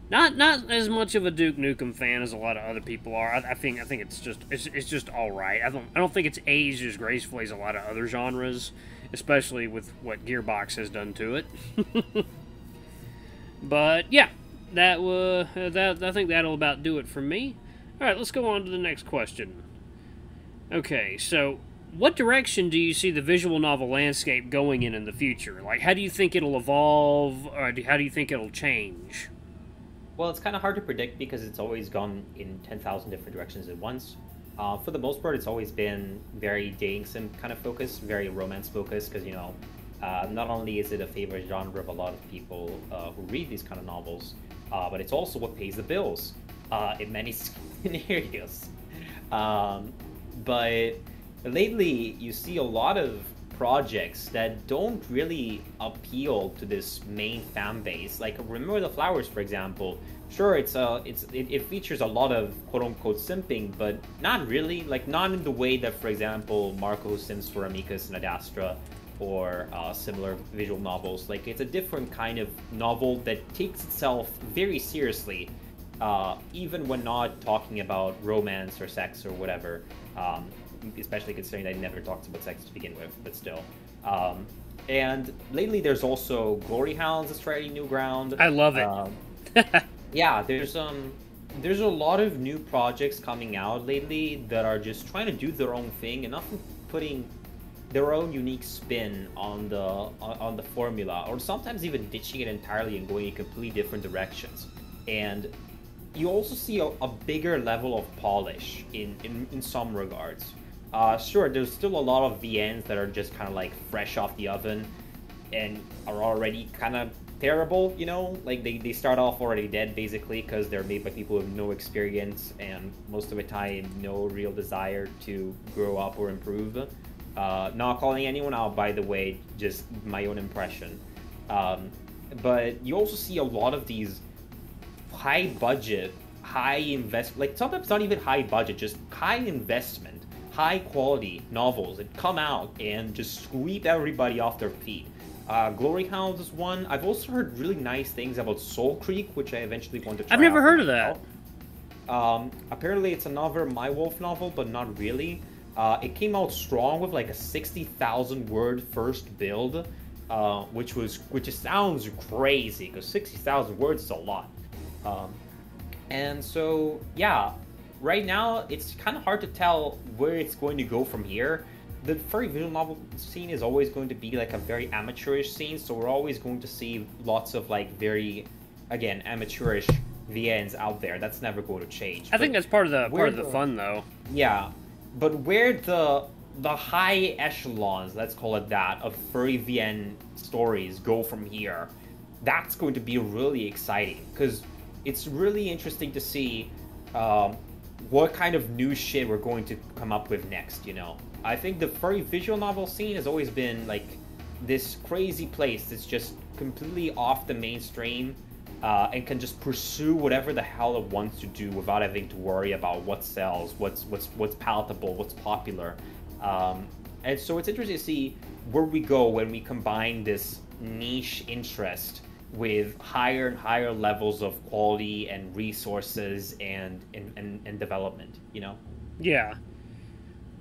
Uh, not not as much of a Duke Nukem fan as a lot of other people are. I, I think I think it's just it's, it's just all right. I don't I don't think it's aged as gracefully as a lot of other genres, especially with what Gearbox has done to it. *laughs* but yeah, that was that. I think that'll about do it for me. All right, let's go on to the next question. Okay, so what direction do you see the visual novel landscape going in in the future? Like, how do you think it'll evolve, or how do you think it'll change? Well, it's kind of hard to predict because it's always gone in 10,000 different directions at once. Uh, for the most part, it's always been very dating sim kind of focused, very romance focused, because, you know, uh, not only is it a favorite genre of a lot of people uh, who read these kind of novels, uh, but it's also what pays the bills uh, in many *laughs* scenarios. Um, but lately, you see a lot of projects that don't really appeal to this main fan base. Like Remember the Flowers, for example. Sure, it's uh, it's it, it features a lot of quote unquote simping, but not really. Like not in the way that, for example, Marco sims for Amicus and Adastra or uh, similar visual novels. Like it's a different kind of novel that takes itself very seriously, uh, even when not talking about romance or sex or whatever. Um, especially considering he never talked about sex to begin with, but still. Um, and lately, there's also Glory Hounds is treading new ground. I love it. Um, *laughs* yeah, there's um, there's a lot of new projects coming out lately that are just trying to do their own thing and often putting their own unique spin on the on, on the formula, or sometimes even ditching it entirely and going in completely different directions. And you also see a, a bigger level of polish in, in, in some regards. Uh, sure, there's still a lot of VNs that are just kind of like fresh off the oven and are already kind of terrible, you know? Like they, they start off already dead basically because they're made by people with no experience and most of the time no real desire to grow up or improve. Uh, not calling anyone out, by the way, just my own impression. Um, but you also see a lot of these high budget, high invest, like sometimes not even high budget, just high investment, high quality novels that come out and just sweep everybody off their feet. Uh, Glory Hounds is one. I've also heard really nice things about Soul Creek, which I eventually want to try. I've never heard of that. Um, apparently, it's another My Wolf novel, but not really. Uh, it came out strong with like a 60,000 word first build, uh, which was which sounds crazy because 60,000 words is a lot. Um, and so yeah, right now it's kind of hard to tell where it's going to go from here. The furry visual novel scene is always going to be like a very amateurish scene, so we're always going to see lots of like very, again, amateurish VNs out there. That's never going to change. I think that's part of the part of the the- fun, though. yeah, but where the the high echelons, let's call it that, of furry VN stories go from here, that's going to be really exciting because it's really interesting to see um, what kind of new shit we're going to come up with next. You know, I think the furry visual novel scene has always been like this crazy place that's just completely off the mainstream uh, and can just pursue whatever the hell it wants to do without having to worry about what sells, what's what's what's palatable, what's popular. Um, and so it's interesting to see where we go when we combine this niche interest with higher and higher levels of quality and resources and and, and, and development. You know. Yeah.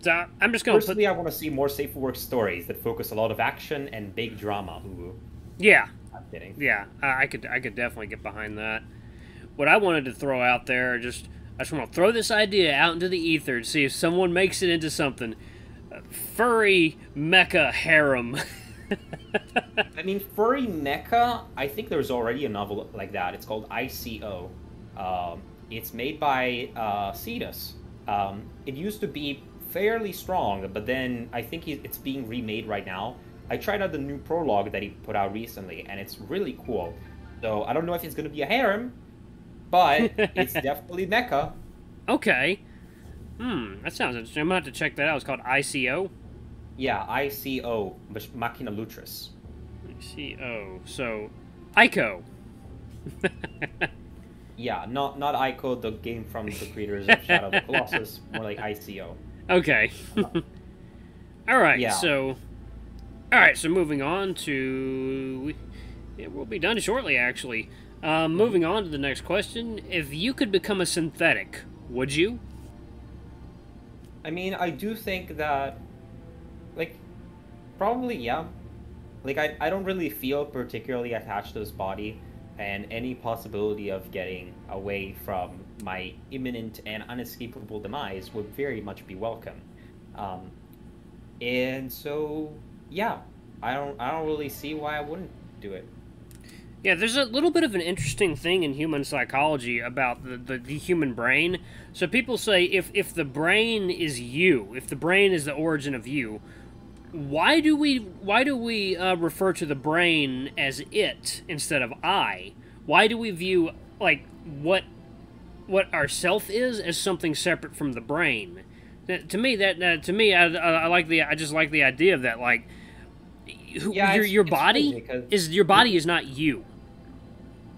So I'm just gonna Personally, put. I want to see more safe work stories that focus a lot of action and big drama. Ooh, Yeah, I'm kidding. yeah. I could I could definitely get behind that. What I wanted to throw out there, just I just want to throw this idea out into the ether to see if someone makes it into something. Furry mecha harem. *laughs* *laughs* I mean, furry mecha. I think there's already a novel like that. It's called ICO. Um, it's made by uh, Cetus. Um, it used to be fairly strong, but then I think it's being remade right now. I tried out the new prologue that he put out recently, and it's really cool. So I don't know if it's going to be a harem, but *laughs* it's definitely mecha. okay. Hmm, that sounds interesting. I'm gonna have to check that out. It's called ICO. Yeah, ICO, Mach- Machina Lutris. ICO. So, ICO. *laughs* Yeah, not not ICO, the game from the creators of Shadow of the Colossus, more like ICO. Okay. *laughs* all right. Yeah. So, all right. So moving on to, we, yeah, we'll be done shortly. Actually, um, moving on to the next question. If you could become a synthetic, would you? I mean, I do think that, like, probably yeah. Like, I, I don't really feel particularly attached to this body, and any possibility of getting away from my imminent and unescapable demise would very much be welcome. Um, and so, yeah, I don't I don't really see why I wouldn't do it. Yeah, there's a little bit of an interesting thing in human psychology about the, the, the human brain. So people say if, if the brain is you, if the brain is the origin of you, why do we why do we uh, refer to the brain as it instead of I? Why do we view like what what our self is as something separate from the brain? That, to me, that uh, to me, I, I, I like the I just like the idea of that. Like, who, Yeah, your your body is your body is not you.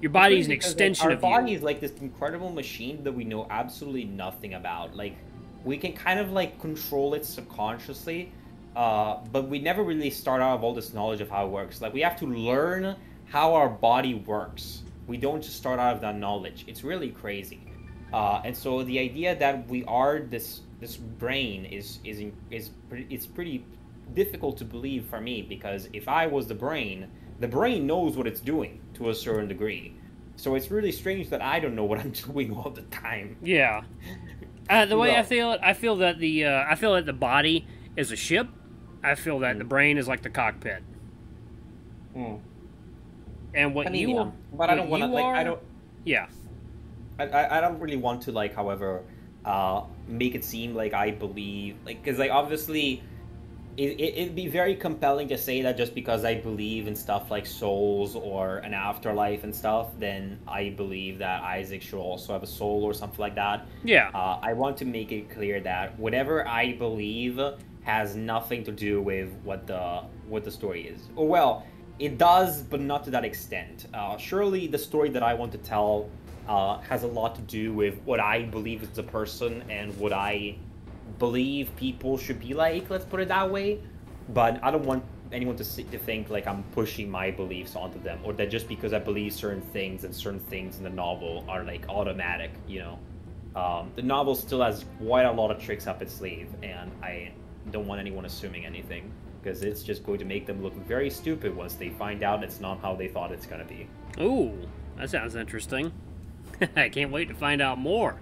Your body is an Because, like, extension our body is like this incredible machine that we know absolutely nothing about. Like we can kind of like control it subconsciously, uh, but we never really start out with all this knowledge of how it works. Like we have to learn how our body works. We don't just start out of that knowledge. It's really crazy. Uh, and so the idea that we are this this brain is is is pretty, it's pretty difficult to believe for me because if I was the brain, the brain knows what it's doing to a certain degree. So it's really strange that I don't know what I'm *laughs* doing all the time. Yeah. Uh, the way I feel it, I feel that the uh, I feel that the body is a ship. I feel that the Mm. brain is like the cockpit. And what I mean, you yeah, are, but I don't want to you like I don't Yeah. I, I, I don't really want to like however uh make it seem like I believe like because like obviously it, it, it'd be very compelling to say that just because I believe in stuff like souls or an afterlife and stuff, then I believe that Isaac should also have a soul or something like that. Yeah. Uh, I want to make it clear that whatever I believe has nothing to do with what the what the story is. Or well, it does, but not to that extent. Uh, surely the story that I want to tell uh, has a lot to do with what I believe as a person and what I believe people should be like. Let's put it that way. But I don't want anyone to see, to think like I'm pushing my beliefs onto them, or that just because I believe certain things and certain things in the novel are like automatic. You know. Um, the novel still has quite a lot of tricks up its sleeve, and I don't want anyone assuming anything because it's just going to make them look very stupid once they find out it's not how they thought it's going to be. Ooh, that sounds interesting. *laughs* I can't wait to find out more.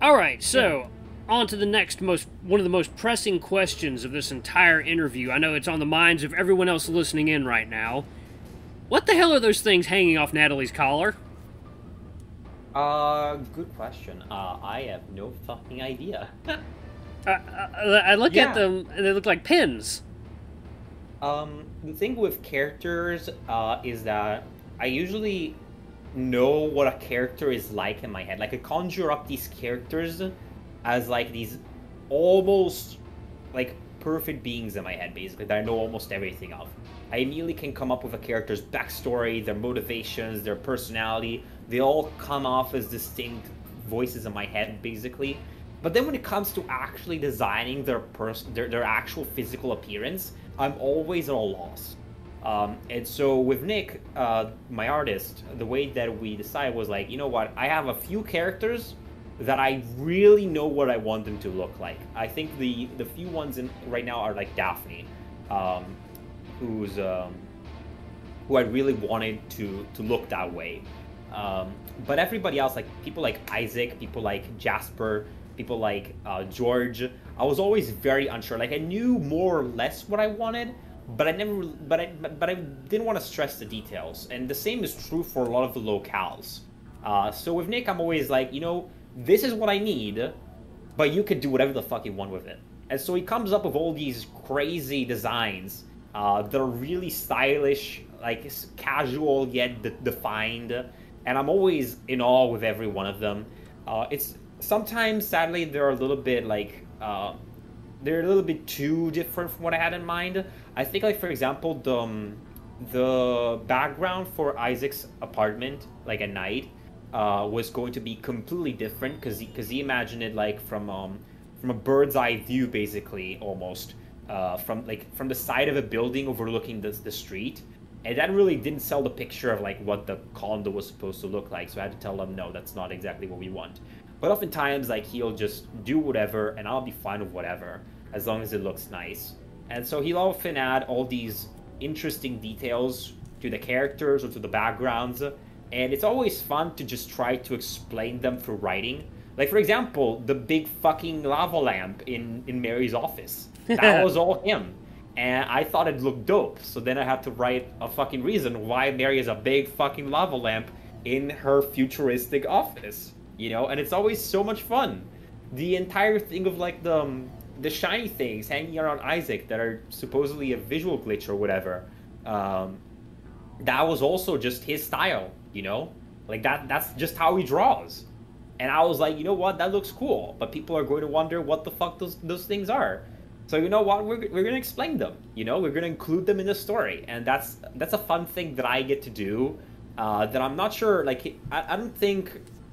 All right, so on to the next most one of the most pressing questions of this entire interview. I know it's on the minds of everyone else listening in right now. What the hell are those things hanging off Natalie's collar? Uh, good question. Uh, I have no fucking idea. *laughs* I, I, I look Yeah. at them and they look like pins. Um, the thing with characters uh, is that I usually know what a character is like in my head. Like I conjure up these characters as like these almost like perfect beings in my head, basically that I know almost everything of. I immediately can come up with a character's backstory, their motivations, their personality. They all come off as distinct voices in my head, basically. But then when it comes to actually designing their person, their, their actual physical appearance, I'm always at a loss. Um, and so with Nick, uh, my artist, the way that we decided was like, you know what? I have a few characters that I really know what I want them to look like. I think the the few ones in right now are like Daphne, um, who's um, who I really wanted to to look that way. Um, but everybody else, like people like Isaac, people like Jasper, people like uh, George, I was always very unsure. Like I knew more or less what I wanted, but I never, but I, but I didn't want to stress the details. And the same is true for a lot of the locales. Uh, so with Nick, I'm always like, you know, this is what I need, but you could do whatever the fuck you want with it. And so he comes up with all these crazy designs uh, that are really stylish, like casual yet de- defined. And I'm always in awe with every one of them. Uh, it's sometimes, sadly, they're a little bit like uh, they're a little bit too different from what I had in mind. I think, like for example, the um, the background for Isaac's apartment, like at night, uh, was going to be completely different because because he, he, imagined it like from um, from a bird's eye view, basically almost uh, from like from the side of a building overlooking the the street. And that really didn't sell the picture of like what the condo was supposed to look like. So I had to tell them, no, that's not exactly what we want. But oftentimes, like he'll just do whatever, and I'll be fine with whatever as long as it looks nice. And so he'll often add all these interesting details to the characters or to the backgrounds and it's always fun to just try to explain them through writing. Like for example, the big fucking lava lamp in in Mary's office. That *laughs* was all him. And I thought it looked dope. So then I had to write a fucking reason why Mary is a big fucking lava lamp in her futuristic office. You know, and it's always so much fun. The entire thing of like the um, the shiny things hanging around Isaac that are supposedly a visual glitch or whatever. Um, that was also just his style you know? Like that that's just how he draws. And i was like you know what? That looks cool. But people are going to wonder what the fuck those those things are. So you know what? We're, we're going to explain them you know? We're going to include them in the story. And that's that's a fun thing that i get to do uh, that i'm not sure like I, I don't think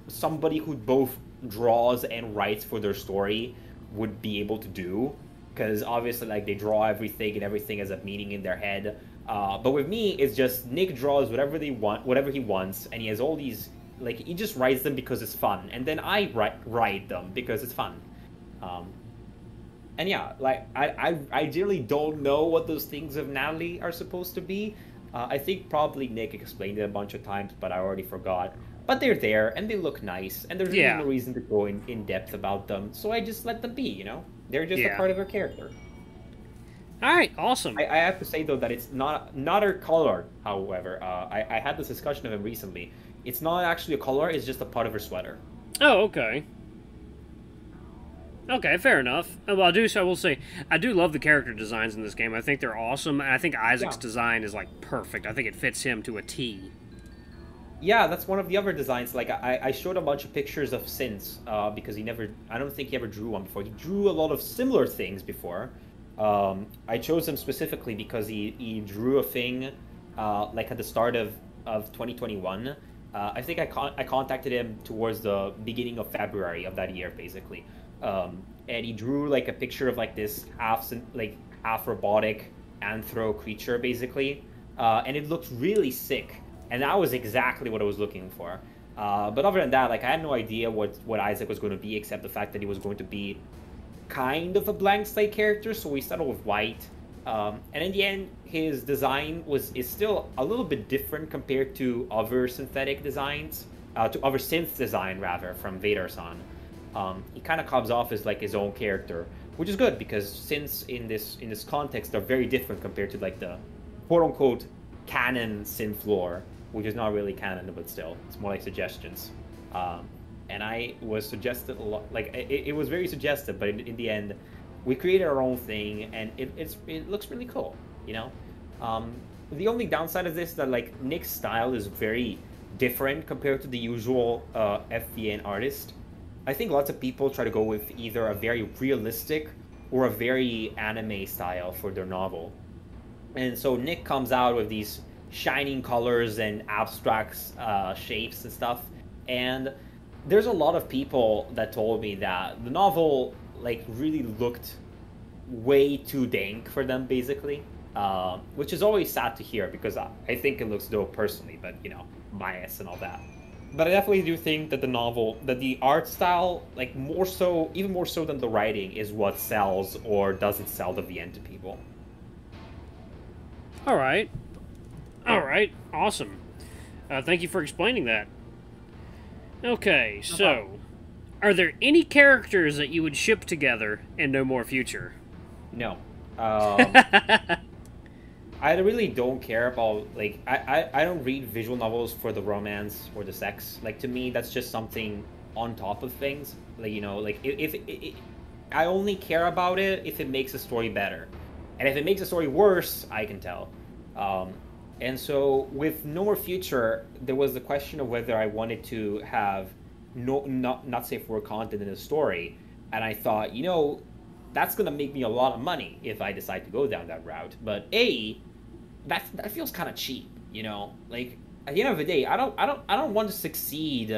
somebody who both draws and writes for their story would be able to do because obviously like they draw everything and everything has a meaning in their head uh, but with me, it's just Nick draws whatever they want, whatever he wants, and he has all these like he just writes them because it's fun, and then I write write them because it's fun. Um, and yeah, like I, I ideally don't know what those things of Natalie are supposed to be. Uh, I think probably Nick explained it a bunch of times, but I already forgot. But they're there and they look nice, and there's yeah. no reason to go in, in depth about them. So I just let them be, you know? They're just yeah. a part of her character. All right, awesome. I, I, have to say though that it's not not a color. However, uh, I, I had this discussion of him recently. It's not actually a color; it's just a part of her sweater. Oh, okay. Okay, fair enough. Uh, well, I do. So I will say, I do love the character designs in this game. I think they're awesome, and I think Isaac's yeah. design is like perfect. I think it fits him to a T. Yeah, that's one of the other designs. Like I, I showed a bunch of pictures of synths uh, because he never. I don't think he ever drew one before. He drew a lot of similar things before, um, I chose him specifically because he, he drew a thing uh, like at the start of, of 2021. Uh, I think I, con- I contacted him towards the beginning of February of that year, basically. Um, and he drew like a picture of like this half like half robotic anthro creature, basically. Uh, and it looked really sick. And that was exactly what I was looking for. Uh, but other than that, like I had no idea what, what Isaac was going to be, except the fact that he was going to be kind of a blank slate character, so we settled with white. Um, and in the end, his design was is still a little bit different compared to other synthetic designs, uh, to other synth design rather from Vader-san. Um, he kind of comes off as like his own character, which is good because since in this in this context they're very different compared to like the quote unquote canon synth lore, which is not really canon but still it's more like suggestions. Um, and I was suggested a lot. Like it, it was very suggestive, but in, in, the end, we created our own thing, and it, it's it looks really cool. You know, um, the only downside of this is that like Nick's style is very different compared to the usual uh, FVN artist. I think lots of people try to go with either a very realistic or a very anime style for their novel, and so Nick comes out with these shining colors and abstract uh, shapes and stuff, and there's a lot of people that told me that the novel like really looked way too dank for them, basically. Uh, which is always sad to hear because I, I think it looks dope personally, but you know, bias and all that. But I definitely do think that the novel, that the art style, like more so, even more so than the writing, is what sells or doesn't sell the VN to people. All right. All right. Awesome. Uh, thank you for explaining that. Okay, so are there any characters that you would ship together in No More Future? No. Um, *laughs* I really don't care about like I, I I don't read visual novels for the romance or the sex. Like to me, that's just something on top of things. Like you know, like if, if, if I only care about it if it makes the story better, and if it makes the story worse, I can tell. Um, and so with No More Future, there was the question of whether I wanted to have no not not safe for content in the story, and I thought, you know, that's gonna make me a lot of money if I decide to go down that route. But a, that that feels kind of cheap, you know. Like at the end of the day, I don't I don't I don't want to succeed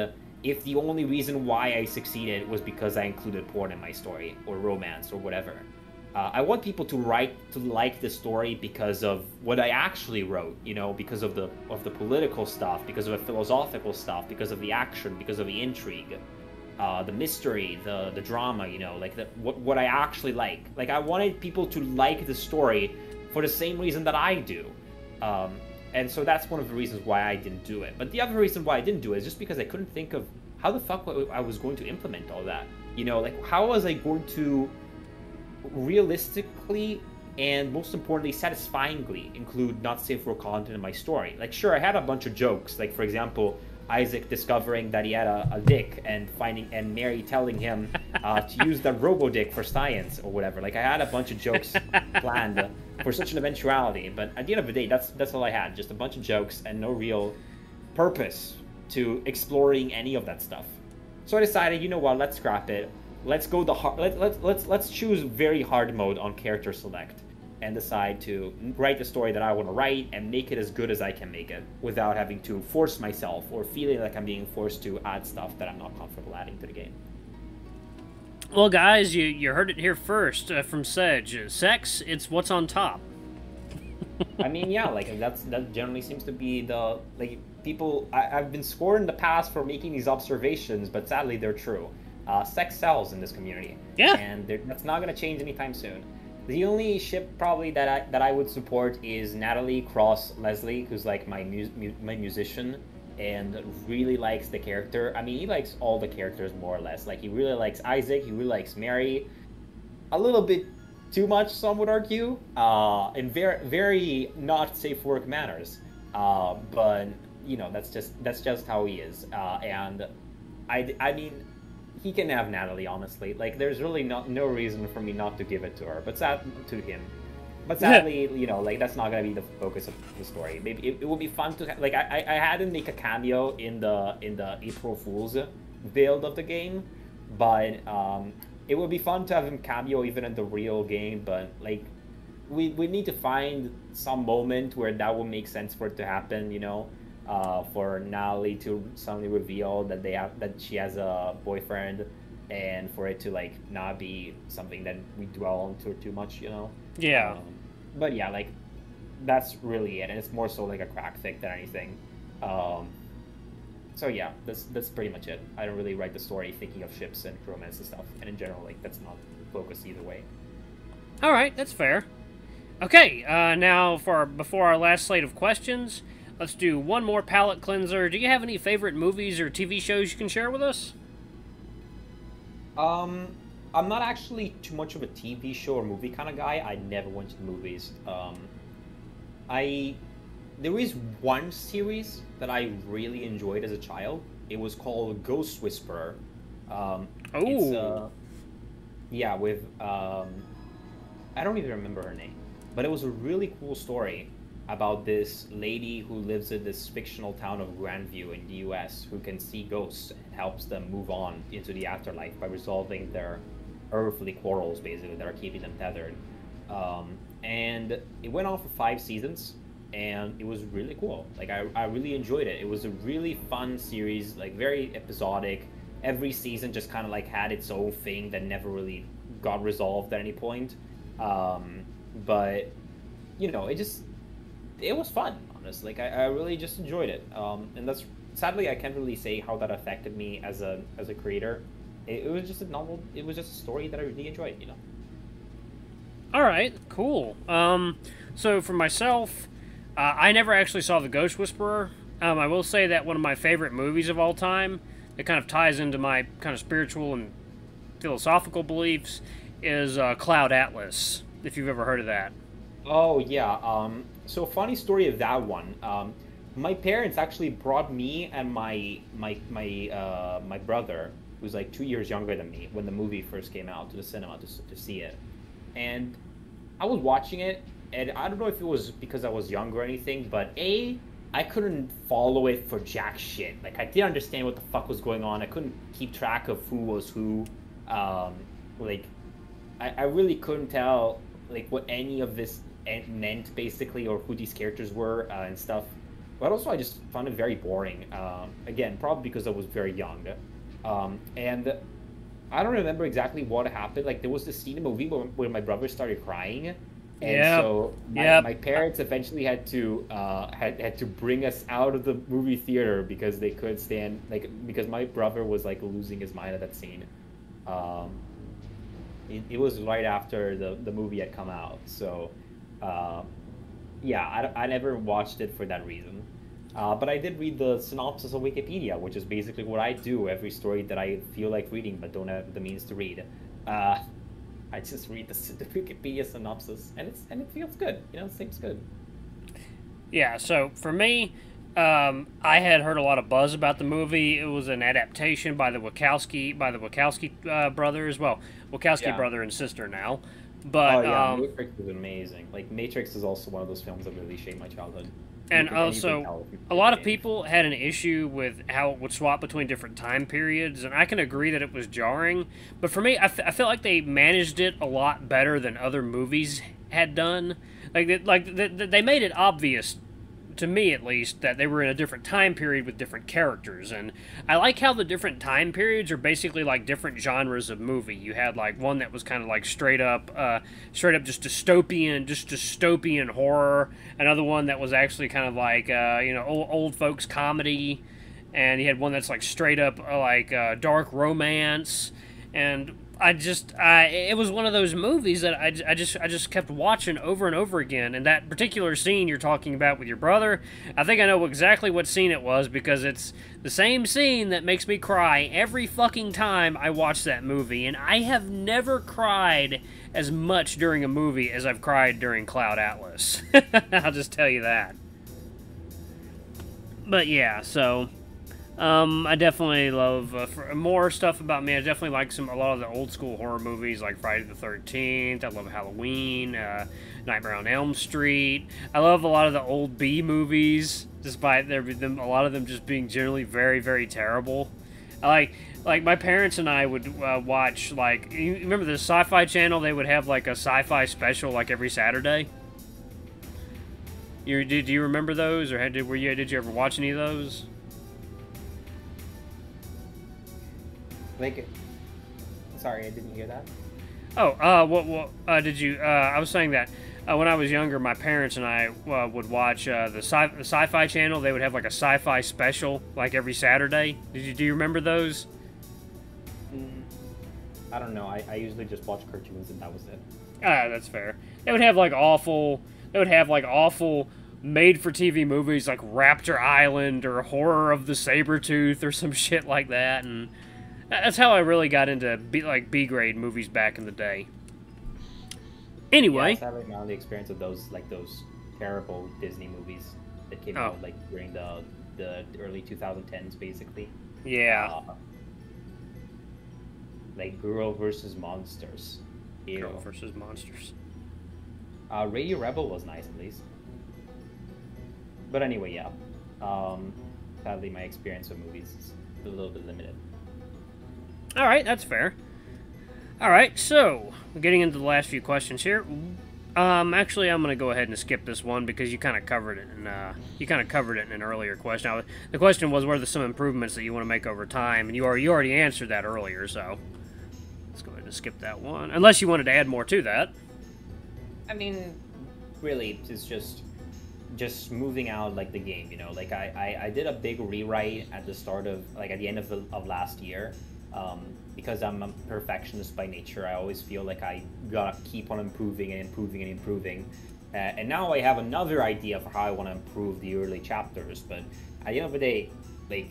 if the only reason why I succeeded was because I included porn in my story or romance or whatever. Uh, I want people to write to like the story because of what I actually wrote, you know, because of the of the political stuff, because of the philosophical stuff, because of the action, because of the intrigue, uh, the mystery, the the drama, you know, like the, what what I actually like. Like I wanted people to like the story for the same reason that I do, um, and so that's one of the reasons why I didn't do it. But the other reason why I didn't do it is just because I couldn't think of how the fuck I was going to implement all that. You know, like how was I going to realistically and most importantly satisfyingly include not safe for content in my story. Like sure i had a bunch of jokes like for example isaac discovering that he had a, a dick and finding and mary telling him uh, to *laughs* use the robo dick for science or whatever. Like i had a bunch of jokes planned for such an eventuality but at the end of the day that's that's all i had just a bunch of jokes and no real purpose to exploring any of that stuff. So i decided you know what let's scrap it let's go the hard let, let, let's let's choose very hard mode on character select and decide to write the story that I want to write and make it as good as I can make it without having to force myself or feeling like I'm being forced to add stuff that I'm not comfortable adding to the game. Well, guys, you, you heard it here first uh, from Sedge. Sex, it's what's on top. *laughs* I mean, yeah, like that's that generally seems to be the like people. I, I've been scored in the past for making these observations, but sadly they're true uh, sex sells in this community. Yeah. And that's not going to change anytime soon. The only ship probably that I, that I would support is Natalie Cross Leslie, who's like my mu- mu- my musician and really likes the character. I mean, he likes all the characters more or less. Like he really likes Isaac, he really likes Mary, a little bit too much, some would argue, uh, in very very not safe work manners. Uh, but you know, that's just that's just how he is. Uh, and I I mean, he can have Natalie, honestly. Like, there's really not no reason for me not to give it to her, but sad to him. But sadly, you know, like that's not gonna be the focus of the story. Maybe it, it would be fun to ha- like I, I had him make a cameo in the in the April Fools build of the game, but um, it would be fun to have him cameo even in the real game. But like, we we need to find some moment where that will make sense for it to happen. You know, uh, for Natalie to suddenly reveal that they have that she has a boyfriend, and for it to like not be something that we dwell on too too much, you know. Yeah. Um, but yeah, like that's really it, and it's more so like a crack fic than anything. Um, so yeah, that's that's pretty much it. I don't really write the story thinking of ships and romance and stuff, and in general, like that's not focus either way. All right, that's fair. Okay, uh, now for our, before our last slate of questions, let's do one more palate cleanser. Do you have any favorite movies or TV shows you can share with us? Um, I'm not actually too much of a TV show or movie kind of guy. I never went to the movies. Um, I there is one series that I really enjoyed as a child. It was called Ghost Whisperer. Um, Oh. uh, yeah, with um, I don't even remember her name, but it was a really cool story about this lady who lives in this fictional town of Grandview in the U.S. who can see ghosts and helps them move on into the afterlife by resolving their earthly quarrels, basically that are keeping them tethered. Um, and it went on for five seasons, and it was really cool. Like I, I really enjoyed it. It was a really fun series, like very episodic. every season just kind of like had its own thing that never really got resolved at any point. Um, but you know, it just it was fun. Honestly, like I, I really just enjoyed it. Um, and that's sadly I can't really say how that affected me as a as a creator. It, it was just a novel. It was just a story that I really enjoyed. You know. All right, cool. Um, so for myself, uh, I never actually saw The Ghost Whisperer. Um, I will say that one of my favorite movies of all time, that kind of ties into my kind of spiritual and philosophical beliefs, is uh, Cloud Atlas. If you've ever heard of that. Oh yeah. Um, so funny story of that one. Um, my parents actually brought me and my my my uh, my brother, who's like two years younger than me, when the movie first came out to the cinema to, to see it, and I was watching it, and I don't know if it was because I was younger or anything, but a I couldn't follow it for jack shit. Like I didn't understand what the fuck was going on. I couldn't keep track of who was who. Um, like I, I really couldn't tell like what any of this meant basically, or who these characters were uh, and stuff. But also, I just found it very boring. Um, again, probably because I was very young, um, and I don't remember exactly what happened. Like there was this scene in the movie where, where my brother started crying, and Yep. so my, Yep. my parents eventually had to uh, had had to bring us out of the movie theater because they couldn't stand like because my brother was like losing his mind at that scene. Um, it, it was right after the, the movie had come out, so uh, yeah, I, I never watched it for that reason. Uh, but I did read the synopsis on Wikipedia, which is basically what I do every story that I feel like reading but don't have the means to read. Uh, I just read the, the *laughs* Wikipedia synopsis, and it's and it feels good. You know, it seems good. Yeah, so for me, um, I had heard a lot of buzz about the movie. It was an adaptation by the Wachowski by the Wachowski uh, brothers. Well, Wachowski Yeah. brother and sister now, but oh yeah, um, Matrix is amazing. Like Matrix is also one of those films that really shaped my childhood. And can- you can also tell if you a lot of people had an issue with how it would swap between different time periods, and I can agree that it was jarring. But for me, I, f- I felt like they managed it a lot better than other movies had done. Like, they, like they, they made it obvious to me at least that they were in a different time period with different characters and i like how the different time periods are basically like different genres of movie. You had like one that was kind of like straight up uh, straight up just dystopian just dystopian horror another one that was actually kind of like uh, you know old, old folks comedy and you had one that's like straight up uh, like uh, dark romance and I just I it was one of those movies that I, I just I just kept watching over and over again. And that particular scene you're talking about with your brother I think I know exactly what scene it was because it's the same scene that makes me cry every fucking time I watch that movie. And I have never cried as much during a movie as I've cried during Cloud Atlas. *laughs* I'll just tell you that. But yeah so um, I definitely love uh, for more stuff about me. I definitely like some a lot of the old school horror movies like Friday the Thirteenth. I love Halloween, uh, Nightmare on Elm Street. I love a lot of the old B movies, despite there them a lot of them just being generally very very terrible. I like like my parents and I would uh, watch like you remember the Sci-Fi Channel? They would have like a sci-fi special like every Saturday. You did Do you remember those or had, did were you did you ever watch any of those? Like, sorry, I didn't hear that. Oh, uh, what, what, uh, did you, uh, I was saying that, uh, when I was younger, my parents and I, uh, would watch, uh, the, sci- the sci-fi channel. They would have, like, a sci-fi special, like, every Saturday. Did you, do you remember those? Mm, I don't know. I, I usually just watch cartoons and that was it. Ah, that's fair. They would have, like, awful, they would have, like, awful made-for-TV movies, like Raptor Island or Horror of the Sabretooth or some *laughs* shit like that, and that's how I really got into, B, like, B-grade movies back in the day. Anyway. yeah, sadly, my only experience of those like those terrible Disney movies that came Oh. out like during the the early 2010s, basically. Yeah. Uh, like Girl versus Monsters. Ew. Girl versus monsters. Uh, Radio Rebel was nice at least. But anyway, yeah. Um, sadly, my experience with movies is a little bit limited. All right, that's fair. All right, so getting into the last few questions here. Um, actually, I'm gonna go ahead and skip this one because you kind of covered it, and uh, you kind of covered it in an earlier question. Now, the question was, were there some improvements that you want to make over time? And you are, you already answered that earlier, so let's go ahead and skip that one. Unless you wanted to add more to that. I mean, really, it's just just moving out like the game. You know, like I, I, I did a big rewrite at the start of like at the end of the, of last year. Um, because I'm a perfectionist by nature, I always feel like I gotta keep on improving and improving and improving. Uh, and now I have another idea for how I want to improve the early chapters. But at the end of the day, like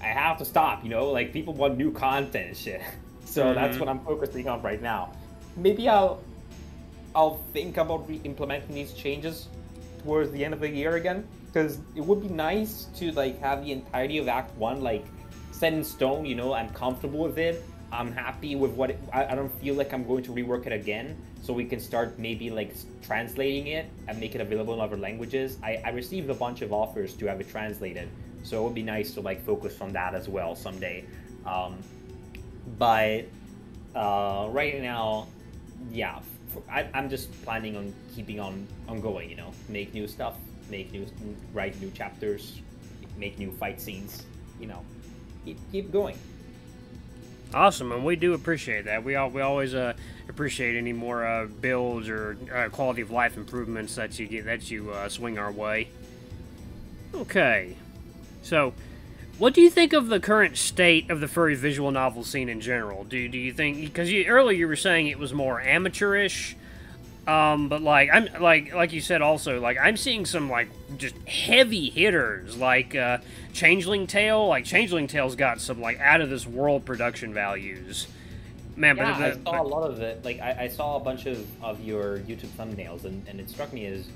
I have to stop. You know, like people want new content and shit. *laughs* So mm-hmm. that's what I'm focusing on right now. Maybe I'll I'll think about re-implementing these changes towards the end of the year again because it would be nice to like have the entirety of Act One like set in stone. You know, I'm comfortable with it. I'm happy with what it, I, I don't feel like I'm going to rework it again. So we can start maybe like translating it and make it available in other languages. I, I received a bunch of offers to have it translated, so it would be nice to like focus on that as well someday. Um, but uh, right now, yeah, I, am just planning on keeping on on going. You know, make new stuff, make new, write new chapters, make new fight scenes. You know, keep keep going. Awesome, and we do appreciate that. We all, we always uh, appreciate any more uh, builds or uh, quality of life improvements that you get that you uh, swing our way. Okay, so what do you think of the current state of the furry visual novel scene in general? Do do you think because you, earlier you were saying it was more amateurish, um, but like I'm like like you said also like I'm seeing some like just heavy hitters like uh, Changeling Tale like Changeling Tale's got some like out of this world production values. Man, yeah, but, I saw but, a lot of it. Like I, I, saw a bunch of, of your YouTube thumbnails, and, and it struck me as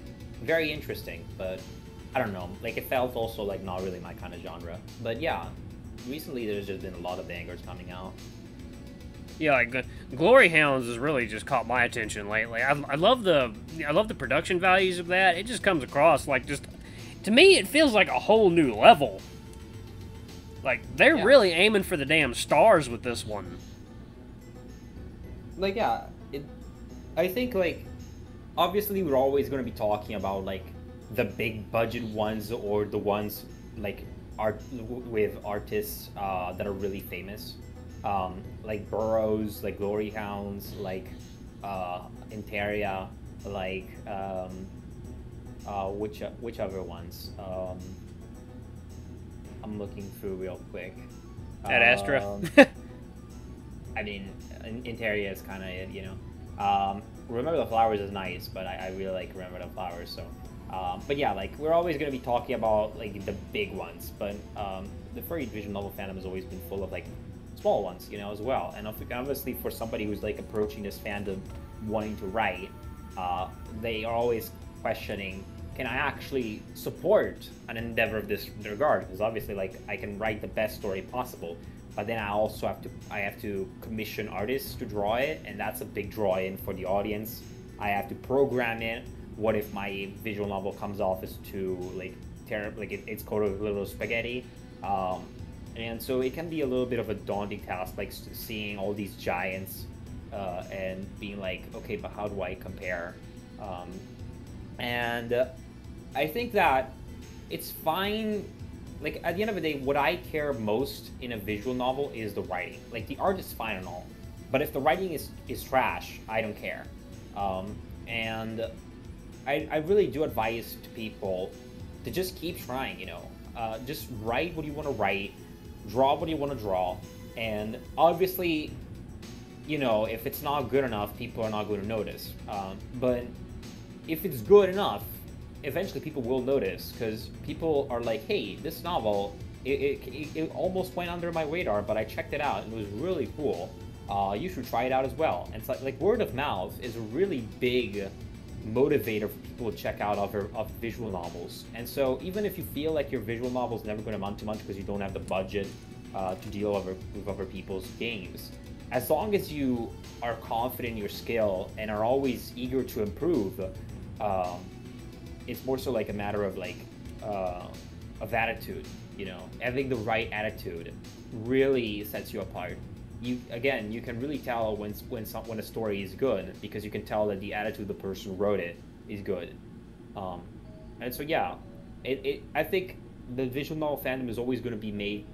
very interesting. But I don't know, like it felt also like not really my kind of genre. But yeah, recently there's just been a lot of bangers coming out. Yeah, like Glory Hounds has really just caught my attention lately. I, I love the I love the production values of that. It just comes across like just to me it feels like a whole new level. Like they're yeah. really aiming for the damn stars with this one. Like yeah, it I think like obviously we're always going to be talking about like the big budget ones or the ones like art with artists uh, that are really famous um, like Burrows, like Glory Hounds, like uh, Interia, like um, uh, which which other ones? Um, I'm looking through real quick. Adastra. Um, I mean, Interia is kind of it, you know. Um, remember the flowers is nice, but I, I really like remember the flowers. So, um, but yeah, like we're always gonna be talking about like the big ones, but um, the furry visual novel fandom has always been full of like small ones, you know, as well. And obviously, for somebody who's like approaching this fandom, wanting to write, uh, they are always questioning, can I actually support an endeavor of this regard? Because obviously, like, I can write the best story possible, but then I also have to, I have to commission artists to draw it, and that's a big draw in for the audience. I have to program it. What if my visual novel comes off as too like terrible, like it, it's called a little spaghetti? Um, and so it can be a little bit of a daunting task, like seeing all these giants uh, and being like, okay, but how do I compare? Um, and uh, I think that it's fine. Like at the end of the day, what I care most in a visual novel is the writing. Like the art is fine and all, but if the writing is is trash, I don't care. Um, and I, I really do advise to people to just keep trying. You know, uh, just write what you want to write draw what you want to draw, and obviously, you know, if it's not good enough, people are not going to notice. Um, but if it's good enough, eventually people will notice because people are like, hey, this novel, it, it, it, almost went under my radar, but I checked it out and it was really cool. Uh, you should try it out as well. And it's like, like word of mouth is a really big motivator for people to check out other of visual novels. And so even if you feel like your visual novel is never going to amount to much because you don't have the budget uh, to deal with other people's games, as long as you are confident in your skill and are always eager to improve, um, it's more so like a matter of like uh, of attitude. You know, having the right attitude really sets you apart. You again you can really tell when when some, when a story is good because you can tell that the attitude of the person who wrote it is good. Um, and so yeah, it, it I think the visual novel fandom is always going to be made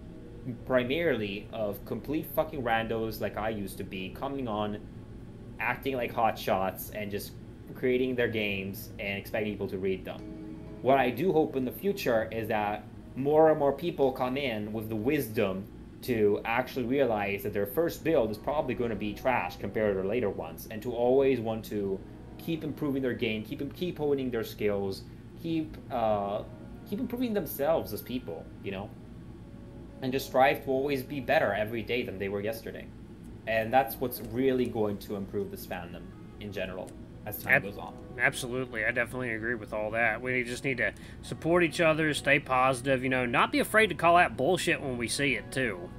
primarily of complete fucking randos like I used to be coming on, acting like hotshots and just creating their games and expecting people to read them. What I do hope in the future is that more and more people come in with the wisdom to actually realize that their first build is probably going to be trash compared to later ones, and to always want to keep improving their game, keep keep honing their skills, keep uh, keep improving themselves as people, you know, and just strive to always be better every day than they were yesterday, and that's what's really going to improve this fandom in general as time Ab- goes on. Absolutely, I definitely agree with all that. We just need to support each other, stay positive, you know, not be afraid to call out bullshit when we see it too.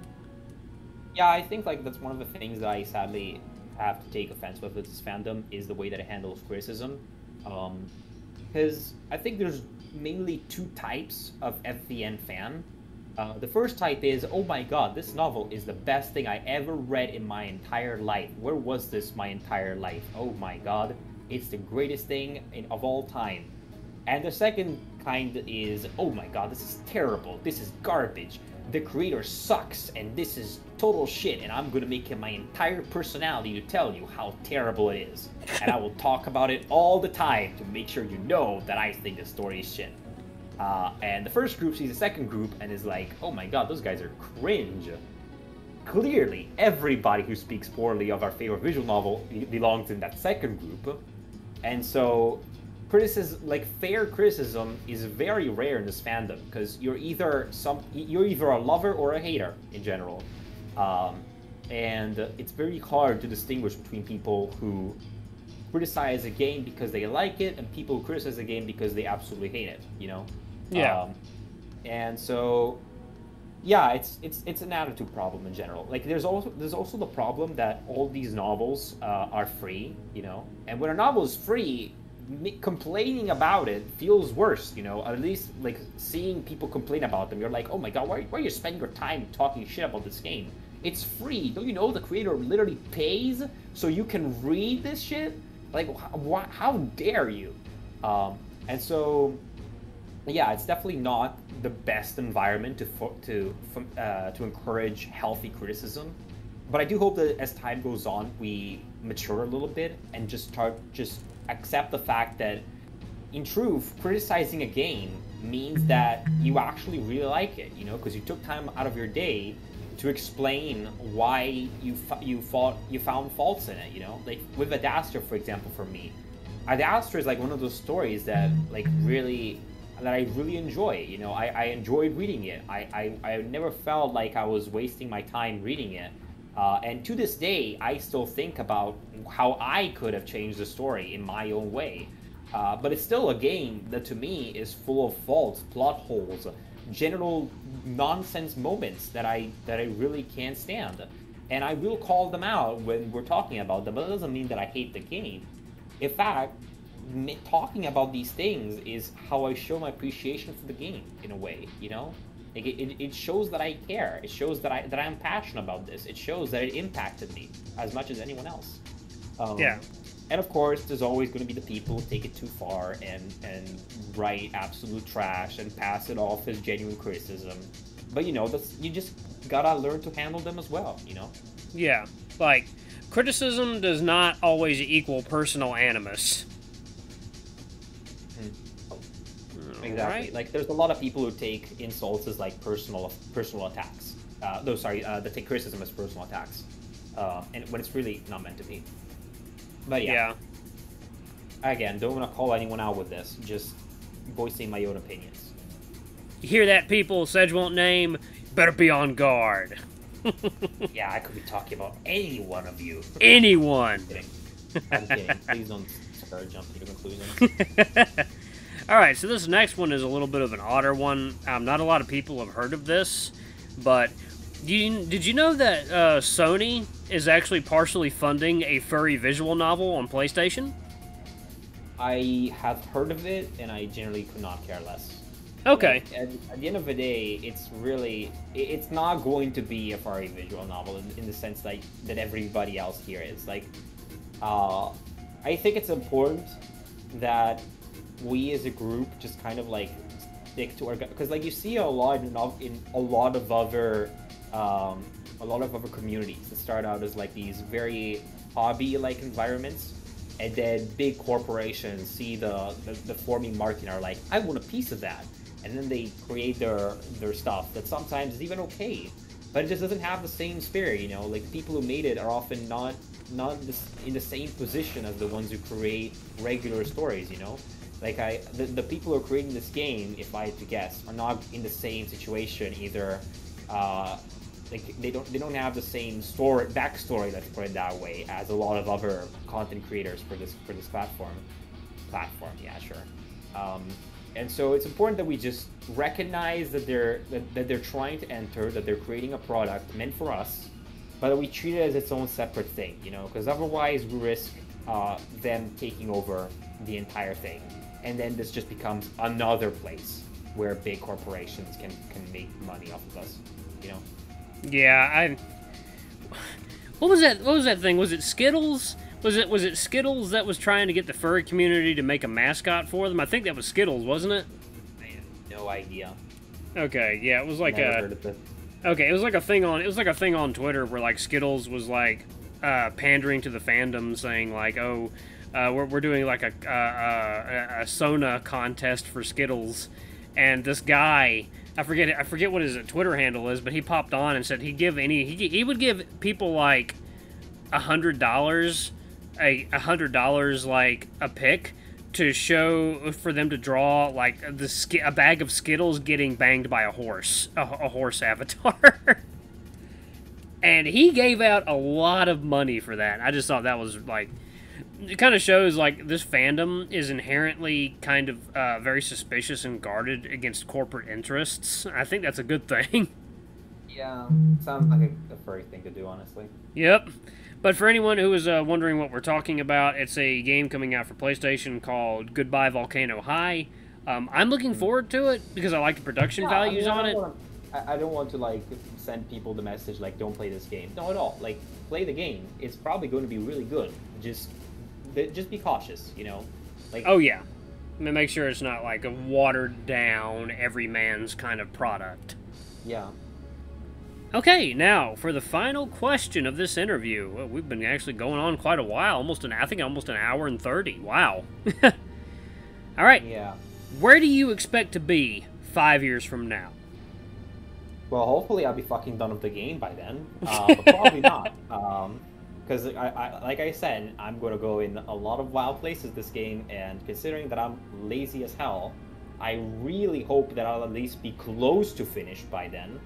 Yeah, I think like that's one of the things that I sadly have to take offense with with this fandom is the way that it handles criticism. Because um, I think there's mainly two types of FVN fan. Uh, the first type is, oh my god, this novel is the best thing I ever read in my entire life. Where was this my entire life? Oh my god. It's the greatest thing in, of all time. And the second kind is, oh my god, this is terrible. This is garbage. The creator sucks, and this is total shit. And I'm gonna make it my entire personality to tell you how terrible it is. And I will *laughs* talk about it all the time to make sure you know that I think the story is shit. Uh, and the first group sees the second group and is like, oh my god, those guys are cringe. Clearly, everybody who speaks poorly of our favorite visual novel belongs in that second group. And so criticism like fair criticism is very rare in this fandom because you're either some you're either a lover or a hater in general. Um, and it's very hard to distinguish between people who criticize a game because they like it and people who criticize a game because they absolutely hate it you know? Yeah. Um, and so yeah it's it's it's an attitude problem in general. Like there's also there's also the problem that all these novels uh, are free you know? And when a novel is free complaining about it feels worse you know? At least like seeing people complain about them you're like oh my god why, why are you spending your time talking shit about this game? It's free. Don't you know the creator literally pays so you can read this shit? Like wh- how dare you? Um, and so yeah, it's definitely not the best environment to to uh, to encourage healthy criticism. But I do hope that as time goes on, we mature a little bit and just start just accept the fact that, in truth, criticizing a game means that you actually really like it. You know, because you took time out of your day to explain why you you fought you found faults in it. You know, like with Adastra, for example, for me, Adastra is like one of those stories that like really that I really enjoy. You know, I, I enjoyed reading it. I, I, I never felt like I was wasting my time reading it. Uh, and to this day, I still think about how I could have changed the story in my own way. Uh, but it's still a game that to me is full of faults, plot holes, general nonsense moments that I that I really can't stand. And I will call them out when we're talking about them, but it doesn't mean that I hate the game. In fact, talking about these things is how I show my appreciation for the game in a way, you know? Like it, it, it shows that I care. It shows that I that I'm passionate about this. It shows that it impacted me as much as anyone else. Um, yeah. And of course, there's always going to be the people who take it too far and and write absolute trash and pass it off as genuine criticism. But you know, that's you just gotta learn to handle them as well. You know. Yeah, like criticism does not always equal personal animus. Exactly. Right. Like there's a lot of people who take insults as like personal personal attacks. Uh, no, sorry, uh, that take criticism as personal attacks, uh, and when it's really not meant to be. But yeah. yeah. Again, don't want to call anyone out with this. Just voicing my own opinions. You hear that, people? Sedge won't name. Better be on guard. *laughs* yeah, I could be talking about any one of you. Anyone. I'm kidding. *laughs* I'm kidding. Please don't start jumping to conclusions. *laughs* All right, so this next one is a little bit of an odder one. Um, not a lot of people have heard of this, but you, did you know that uh, Sony is actually partially funding a furry visual novel on PlayStation? I have heard of it, and I generally could not care less. Okay. Like, at, at the end of the day, it's really it's not going to be a furry visual novel in, in the sense that that everybody else here is. Like, uh, I think it's important that we as a group just kind of like stick to our because like you see a lot in, in a lot of other um, a lot of other communities that start out as like these very hobby like environments and then big corporations see the, the the forming market and are like i want a piece of that. And then they create their their stuff that sometimes is even okay but it just doesn't have the same spirit you know? Like the people who made it are often not not in the same position as the ones who create regular stories you know like i the, the people who are creating this game if i had to guess are not in the same situation either. Uh, like they don't they don't have the same story backstory let's put it that way as a lot of other content creators for this for this platform. Platform yeah sure. Um, and so it's important that we just recognize that they're that, that they're trying to enter that they're creating a product meant for us but that we treat it as its own separate thing you know because otherwise we risk uh, them taking over the entire thing and then this just becomes another place where big corporations can can make money off of us you know Yeah, I. What was that? What was that thing? Was it Skittles? Was it was it Skittles that was trying to get the furry community to make a mascot for them? I think that was Skittles, wasn't it? I have no idea. Okay, yeah, it was like Never a heard of this. okay, it was like a thing on it was like a thing on Twitter where like Skittles was like uh, pandering to the fandom, saying like, oh, uh, we're we're doing like a uh, a, a Sona contest for Skittles, and this guy. I forget I forget what his Twitter handle is, but he popped on and said he'd give any he, he would give people like a hundred dollars a a hundred dollars like a pick to show for them to draw like the a bag of Skittles getting banged by a horse a, a horse avatar. *laughs* and he gave out a lot of money for that. I just thought that was like it kind of shows like this fandom is inherently kind of uh, very suspicious and guarded against corporate interests. I think that's a good thing. *laughs* Yeah, sounds like a, a furry thing to do, honestly. Yep. But for anyone who is uh, wondering what we're talking about, it's a game coming out for PlayStation called Goodbye Volcano High. Um, I'm looking forward to it because I like the production Yeah, I values mean, I on it. wanna- I, I don't want to like send people the message like don't play this game. No, at all. Like play the game. It's probably going to be really good. Just, th- just be cautious. You know, like Oh yeah, I mean, make sure it's not like a watered down every man's kind of product. yeah. Okay, now for the final question of this interview. Well, we've been actually going on quite a while, almost an I think almost an hour and thirty. Wow. *laughs* All right, Yeah. where do you expect to be five years from now? Well, hopefully I'll be fucking done with the game by then. *laughs* Uh, but probably not. Um, because I, I, like I said, I'm going to go in a lot of wild places this game, and considering that I'm lazy as hell, I really hope that I'll at least be close to finished by then.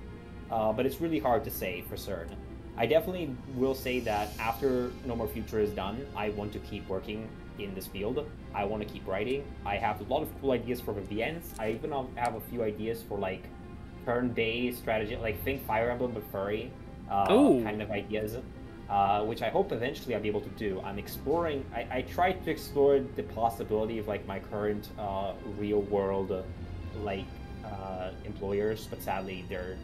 Uh, but it's really hard to say for certain. I definitely will say that after No More Future is done, I want to keep working in this field. I want to keep writing. I have a lot of cool ideas for the VNs. I even have a few ideas for like turn-based strategy, like think Fire Emblem but furry uh, kind of ideas, uh, which I hope eventually I'll be able to do. I'm exploring. I, I tried to explore the possibility of like my current uh, real-world uh, like uh, employers, but sadly they're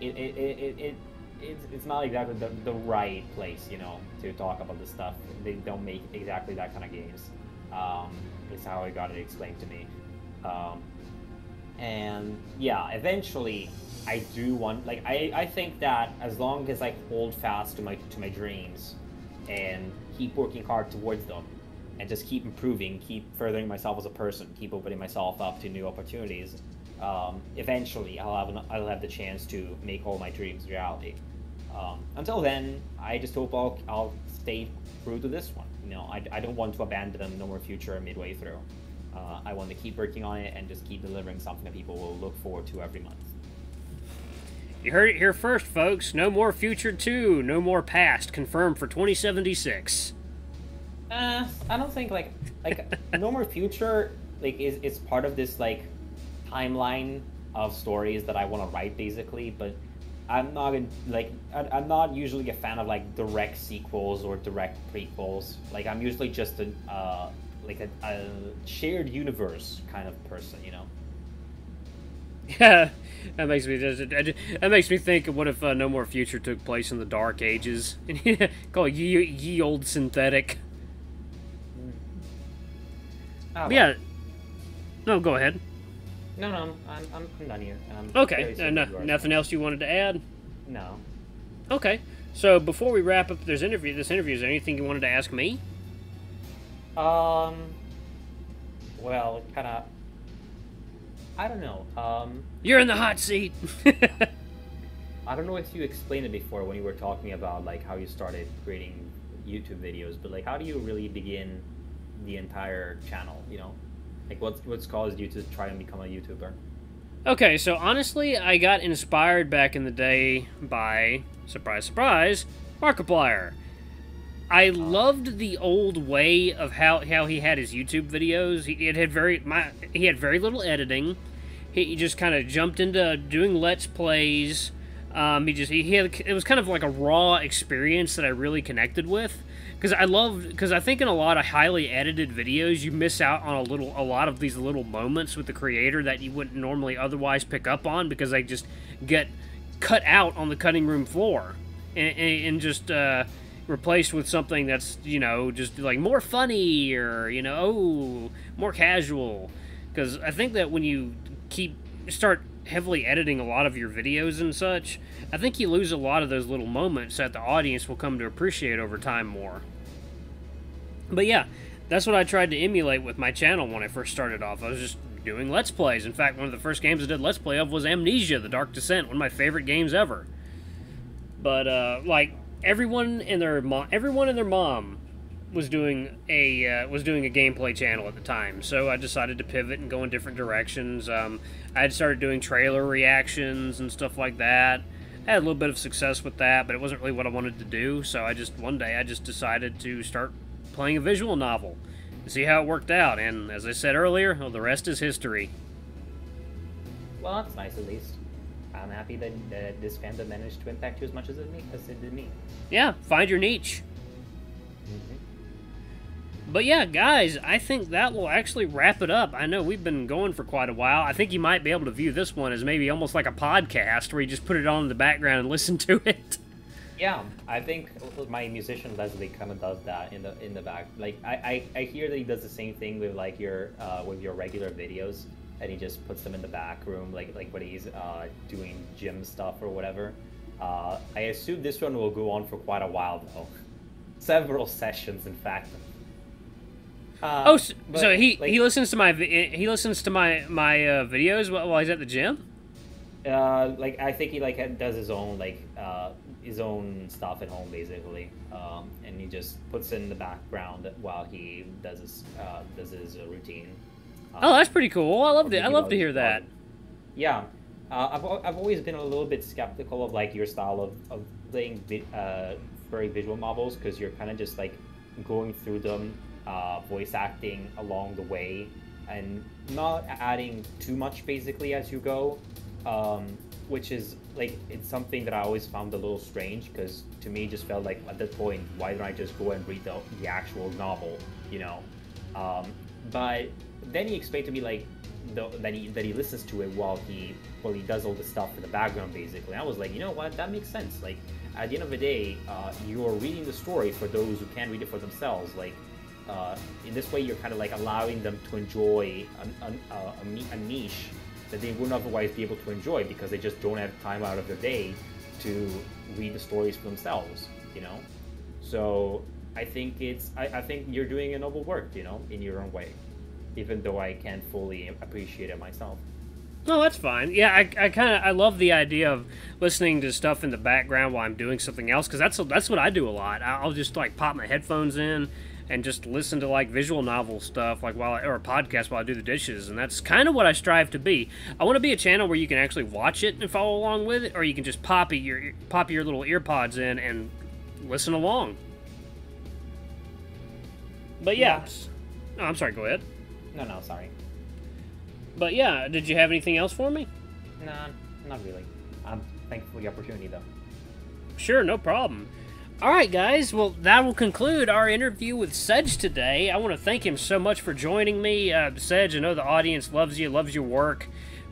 it, it, it, it it's, it's not exactly the, the right place, you know, to talk about this stuff. They don't make exactly that kind of games. Um, is how I got it explained to me. Um, and yeah, eventually, I do want like I, I think that as long as I hold fast to my to my dreams, and keep working hard towards them, and just keep improving, keep furthering myself as a person, keep opening myself up to new opportunities. Um, eventually, I'll have an, I'll have the chance to make all my dreams reality. Um, until then, I just hope I'll, I'll stay true to this one. You know, I, I don't want to abandon No More Future midway through. Uh, I want to keep working on it and just keep delivering something that people will look forward to every month. You heard it here first, folks. No more Future 2, no more Past, confirmed for 2076. Uh, I don't think like like *laughs* No More Future like is is part of this like timeline of stories that I want to write basically, but I'm not in, like I, I'm not usually a fan of like direct sequels or direct prequels. Like I'm usually just a uh, like a, a shared universe kind of person, you know. *laughs* Yeah, that makes me just, that makes me think of what if uh, No More Future took place in the Dark Ages? *laughs* Call it ye, ye old synthetic. Oh, yeah. No, go ahead. No, no, I'm, I'm, I'm done here. Um, Okay, uh, no, nothing else you wanted to add? No. Okay. So before we wrap up this interview, this interview, is there anything you wanted to ask me? Um. Well, kind of. I don't know. Um, You're in the hot seat. *laughs* I don't know if you explained it before when you were talking about like how you started creating YouTube videos, but like how do you really begin the entire channel? You know, like what's what's caused you to try and become a YouTuber? Okay, so honestly, I got inspired back in the day by, surprise, surprise, Markiplier. I loved the old way of how, how he had his YouTube videos. He it had very my he had very little editing. He, he just kind of jumped into doing let's plays. Um, he just he, he had it was kind of like a raw experience that I really connected with because I love because I think in a lot of highly edited videos you miss out on a little a lot of these little moments with the creator that you wouldn't normally otherwise pick up on because they just get cut out on the cutting room floor and, and, and just uh, replaced with something that's you know just like more funny or you know oh more casual because I think that when you keep start heavily editing a lot of your videos and such, I think you lose a lot of those little moments that the audience will come to appreciate over time more. But yeah, that's what I tried to emulate with my channel when I first started off. I was just doing Let's Plays. In fact, one of the first games I did Let's Play of was Amnesia, The Dark Descent, one of my favorite games ever. But uh, like everyone and their mom, everyone and their mom was doing a uh, was doing a gameplay channel at the time, so I decided to pivot and go in different directions. Um, I had started doing trailer reactions and stuff like that. I had a little bit of success with that, but it wasn't really what I wanted to do. So I just one day I just decided to start playing a visual novel and see how it worked out. And as I said earlier, well, the rest is history. Well, that's nice at least. I'm happy that uh, this fandom managed to impact you as much as it, me, as it did me. Yeah, find your niche. But yeah, guys, I think that will actually wrap it up. I know we've been going for quite a while. I think you might be able to view this one as maybe almost like a podcast where you just put it on in the background and *laughs* listen to it. Yeah, I think my musician Leslie kind of does that in the in the back. Like I, I, I hear that he does the same thing with like your uh, with your regular videos, and he just puts them in the back room, like like when he's uh, doing gym stuff or whatever. Uh, I assume this one will go on for quite a while though, *laughs* several sessions in fact. Uh, Oh, so, but, so he like, he listens to my he listens to my my uh, videos while he's at the gym. Uh, like I think he like does his own like uh, his own stuff at home basically, um, and he just puts it in the background while he does his uh, does his uh, routine. Oh, that's pretty cool. I love or to I love to hear that. Yeah, uh, I've I've always been a little bit skeptical of like your style of of playing vi- uh, very visual novels because you're kind of just like going through them, uh, voice acting along the way, and not adding too much basically as you go, um, which is like it's something that I always found a little strange because to me it just felt like at that point why don't I just go and read the the actual novel, you know? Um, but then he explained to me like the, that he that he listens to it while he while he does all the stuff in the background basically. I was like, you know what, that makes sense. Like at the end of the day, uh, you're reading the story for those who can't read it for themselves. Like uh, in this way, you're kind of like allowing them to enjoy a, a, a, a a niche that they wouldn't otherwise be able to enjoy because they just don't have time out of their day to read the stories for themselves. You know, so I think it's I, I think you're doing a noble work. You know, in your own way even though I can't fully appreciate it myself. No, that's fine. Yeah, I, I kind of I love the idea of listening to stuff in the background while I'm doing something else because that's that's what I do a lot. I'll just like pop my headphones in and just listen to like visual novel stuff like while I, or a podcast while I do the dishes, and that's kind of what I strive to be. I want to be a channel where you can actually watch it and follow along with it, or you can just pop your pop your little ear pods in and listen along. But yeah, Oh, I'm sorry. Go ahead. No, no, sorry. But yeah, did you have anything else for me? Nah, not really. I'm thankful for the opportunity though. Sure, no problem. All right, guys. Well, that will conclude our interview with Sedge today. I want to thank him so much for joining me. Uh, Sedge, I know the audience loves you, loves your work.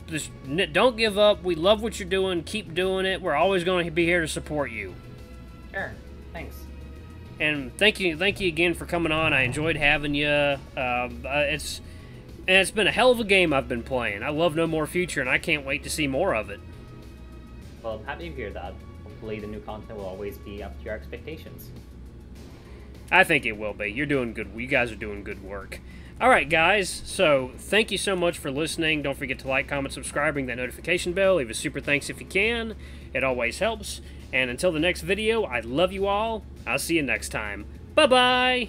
just don't give up. We love what you're doing. Keep doing it. We're always going to be here to support you. Sure. Thanks. And thank you, thank you again for coming on. I enjoyed having you. Uh, it's and it's been a hell of a game I've been playing. I love No More Future, and I can't wait to see more of it. Well, I'm happy to hear that. Hopefully, the new content will always be up to your expectations. I think it will be. You're doing good. You guys are doing good work. All right, guys. So thank you so much for listening. Don't forget to like, comment, subscribe, ring that notification bell. Leave a super thanks if you can. It always helps. And until the next video, I love you all. I'll see you next time. Bye bye.